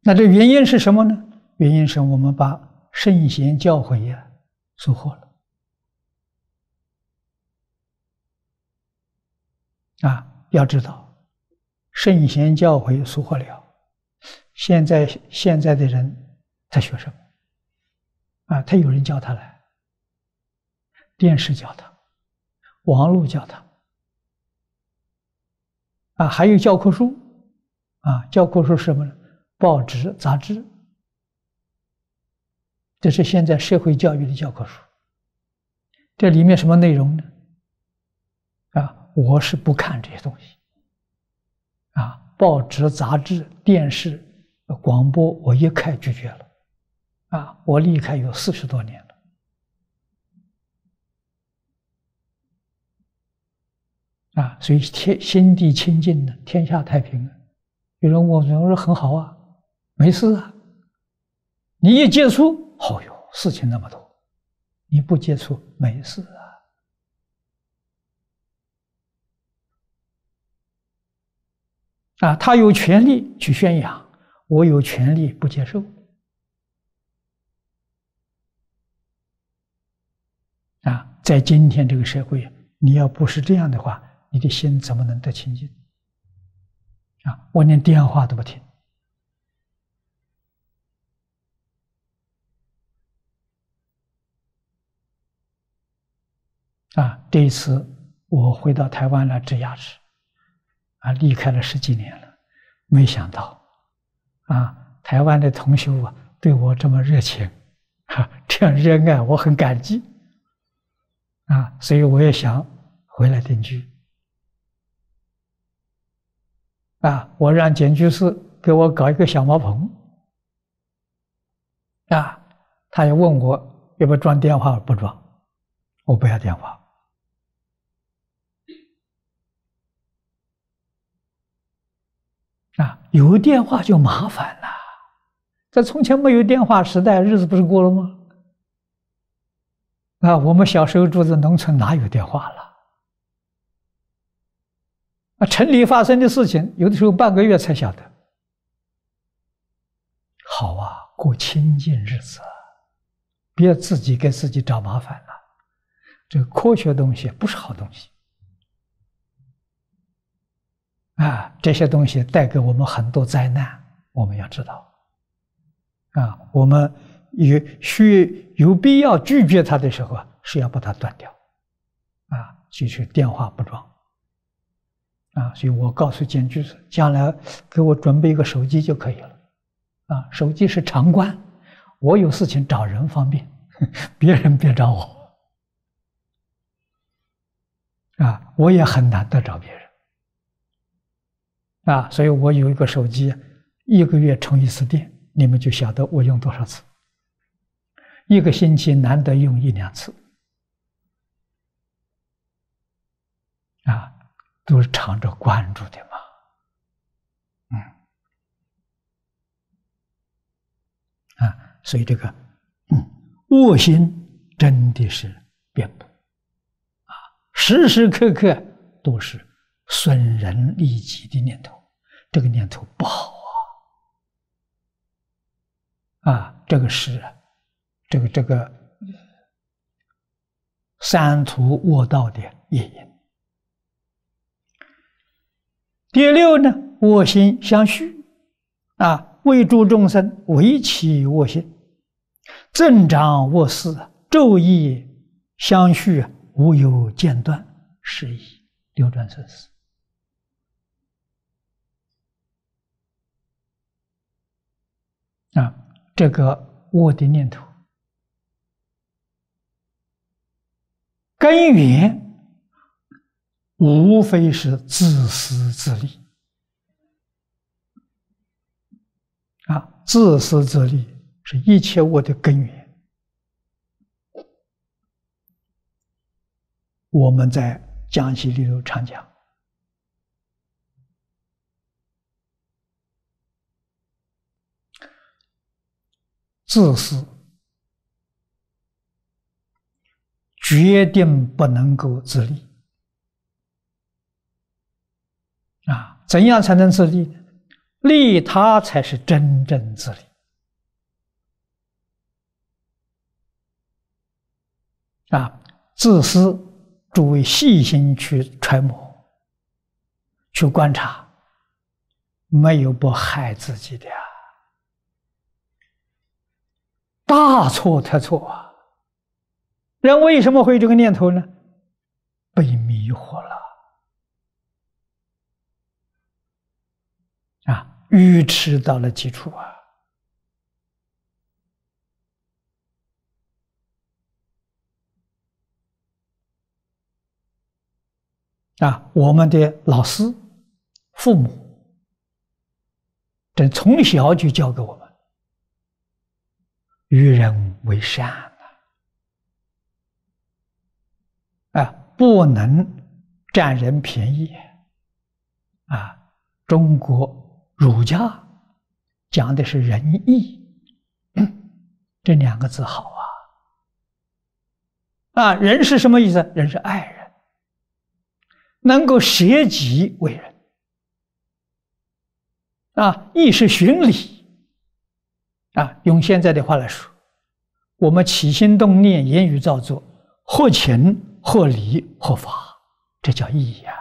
那这原因是什么呢？原因是我们把圣贤教诲呀疏忽了。啊，要知道，圣贤教诲疏忽了，现在现在的人在学什么？啊，他有人教他来，电视教他，网络教他，啊，还有教科书，啊，教科书什么呢？报纸、杂志，这是现在社会教育的教科书。这里面什么内容呢？啊，我是不看这些东西。啊，报纸、杂志、电视、广播，我一概拒绝了。啊，我离开有四十多年了，啊，所以天心地清净的，天下太平了。有人我我说很好啊，没事啊。你一接触，哦哟，事情那么多；你不接触，没事啊。啊，他有权利去宣扬，我有权利不接受。啊，在今天这个社会，你要不是这样的话，你的心怎么能得清净？啊，我连电话都不听。啊，这一次我回到台湾来治牙齿，啊，离开了十几年了，没想到，啊，台湾的同学啊，对我这么热情，哈，这样热爱，我很感激。啊，所以我也想回来定居。啊，我让简居士给我搞一个小茅棚。啊，他也问我要不要装电话，不装，我不要电话。啊，有电话就麻烦了。在从前没有电话时代，日子不是过了吗？啊，我们小时候住在农村，哪有电话了？啊，城里发生的事情，有的时候半个月才晓得。好啊，过清净日子，别自己给自己找麻烦了。这个科学东西不是好东西。啊，这些东西带给我们很多灾难，我们要知道。啊，我们有需有必要拒绝它的时候啊，是要把它断掉。啊，就是电话不装。啊，所以我告诉建居士，将来给我准备一个手机就可以了。啊，手机是常关，我有事情找人方便，别人别找我。啊，我也很难得找别人。啊，所以我有一个手机，一个月充一次电，你们就晓得我用多少次。一个星期难得用一两次，啊，都是常着关注的嘛，嗯，啊，所以这个，嗯，恶心真的是遍布，啊，时时刻刻都是损人利己的念头。这个念头不好啊！啊，这个是这个这个三途恶道的业因。第六呢，我心相续啊，为诸众生为其我心，增长我事，昼夜相续，无有间断，是以流转生死。啊，这个我的念头根源无非是自私自利啊，自私自利是一切我的根源。我们在讲习里头常讲。自私，决定不能够自立啊！怎样才能自立？利他才是真正自立啊！自私，诸位细心去揣摩、去观察，没有不害自己的。大错特错啊！人为什么会有这个念头呢？被迷惑了啊！愚痴到了极处啊！啊，我们的老师、父母，这从小就教给我们。与人为善啊，啊，不能占人便宜啊！中国儒家讲的是仁义，这两个字好啊！啊，仁是什么意思？仁是爱人，能够舍己为人啊！义是循礼。啊，用现在的话来说，我们起心动念、言语造作，合情、合理、合法，这叫义呀。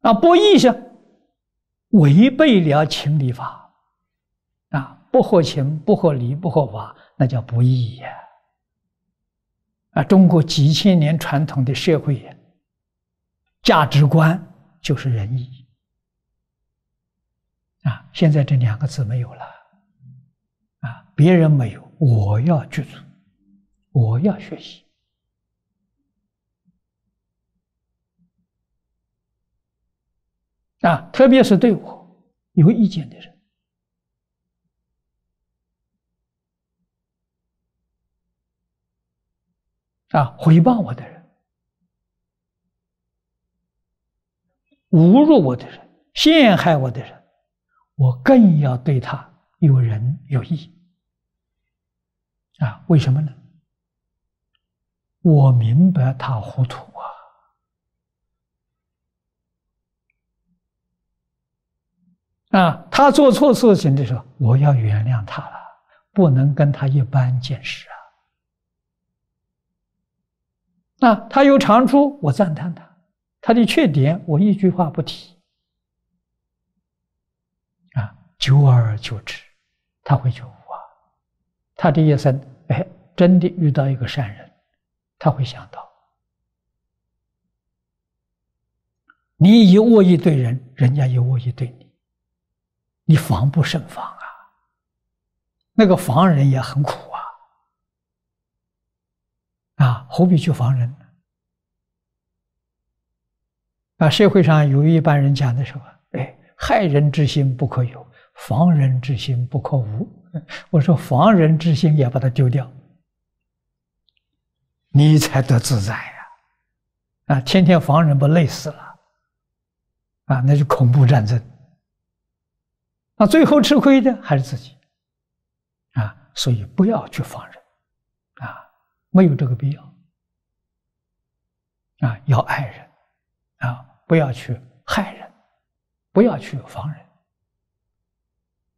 啊，不义是违背了情理法，啊，不合情、不合理、不合法，那叫不义呀。啊，中国几千年传统的社会价值观就是仁义。啊，现在这两个字没有了，啊，别人没有，我要具足，我要学习，啊，特别是对我有意见的人，啊，回报我的人，侮辱我的人。陷害我的人，我更要对他有仁有义。啊，为什么呢？我明白他糊涂啊！啊，他做错事情的时候，我要原谅他了，不能跟他一般见识啊！那他有长处，我赞叹他；他的缺点，我一句话不提。啊，久而久之，他会觉悟啊。他的一生，哎，真的遇到一个善人，他会想到：你以恶意对人，人家以恶意对你，你防不胜防啊。那个防人也很苦。啊，啊何必去防人呢？啊，社会上有一般人讲的什么，哎，害人之心不可有，防人之心不可无。我说，防人之心也把它丢掉，你才得自在呀！啊，天天防人不累死了？啊，那就恐怖战争。那最后吃亏的还是自己。啊，所以不要去防人。啊没有这个必要啊！要爱人啊，不要去害人，不要去防人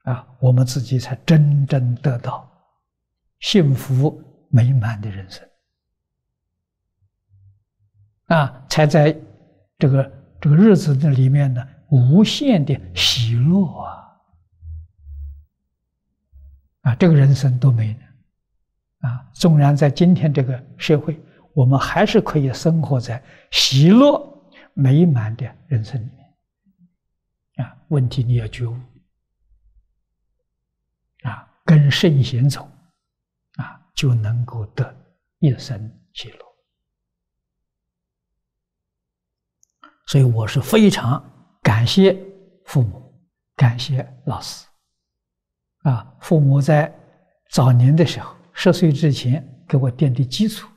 啊，我们自己才真正得到幸福美满的人生啊，才在这个这个日子的里面呢，无限的喜乐啊啊，这个人生多美呢！啊，纵然在今天这个社会，我们还是可以生活在喜乐美满的人生里面。啊，问题你要觉悟，跟圣贤走，啊，就能够得一生喜乐。所以我是非常感谢父母，感谢老师。啊，父母在早年的时候。十岁之前给我奠定基础，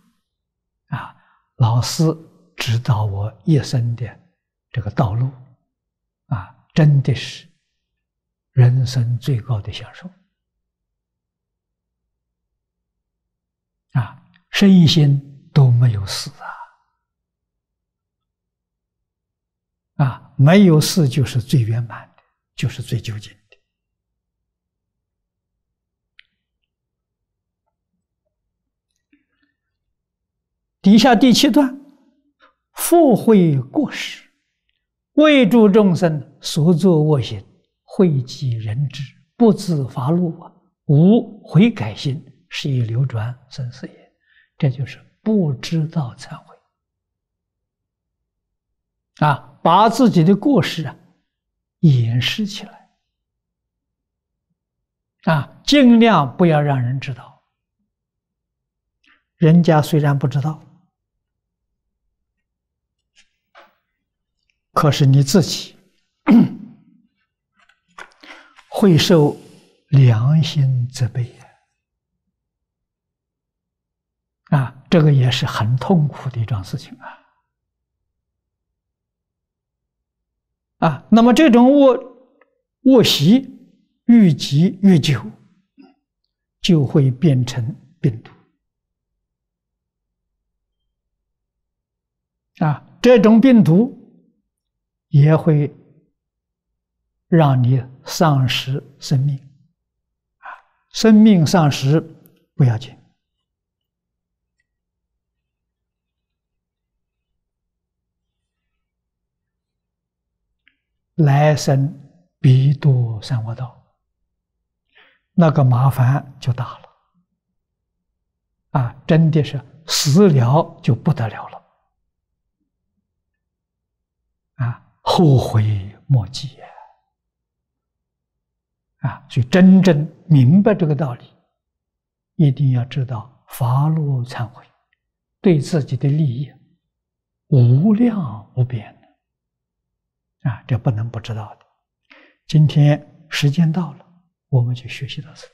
啊，老师指导我一生的这个道路，啊，真的是人生最高的享受，啊，身心都没有死啊，啊，没有死就是最圆满的，就是最究竟的。底下第七段，复会过失，为诸众生所作恶行，讳疾人之，不自发怒啊，无悔改心，是以流转生死也。这就是不知道忏悔啊，把自己的过失啊掩饰起来啊，尽量不要让人知道。人家虽然不知道。可是你自己 会受良心责备呀！啊，这个也是很痛苦的一桩事情啊！啊，那么这种恶恶习愈积愈久，就会变成病毒啊！这种病毒。也会让你丧失生命，啊，生命丧失不要紧，来生必堕三恶道，那个麻烦就大了，啊，真的是死了就不得了了啊。后悔莫及啊！所以真正明白这个道理，一定要知道发怒忏悔，对自己的利益无量无边啊！这不能不知道的。今天时间到了，我们就学习到这里。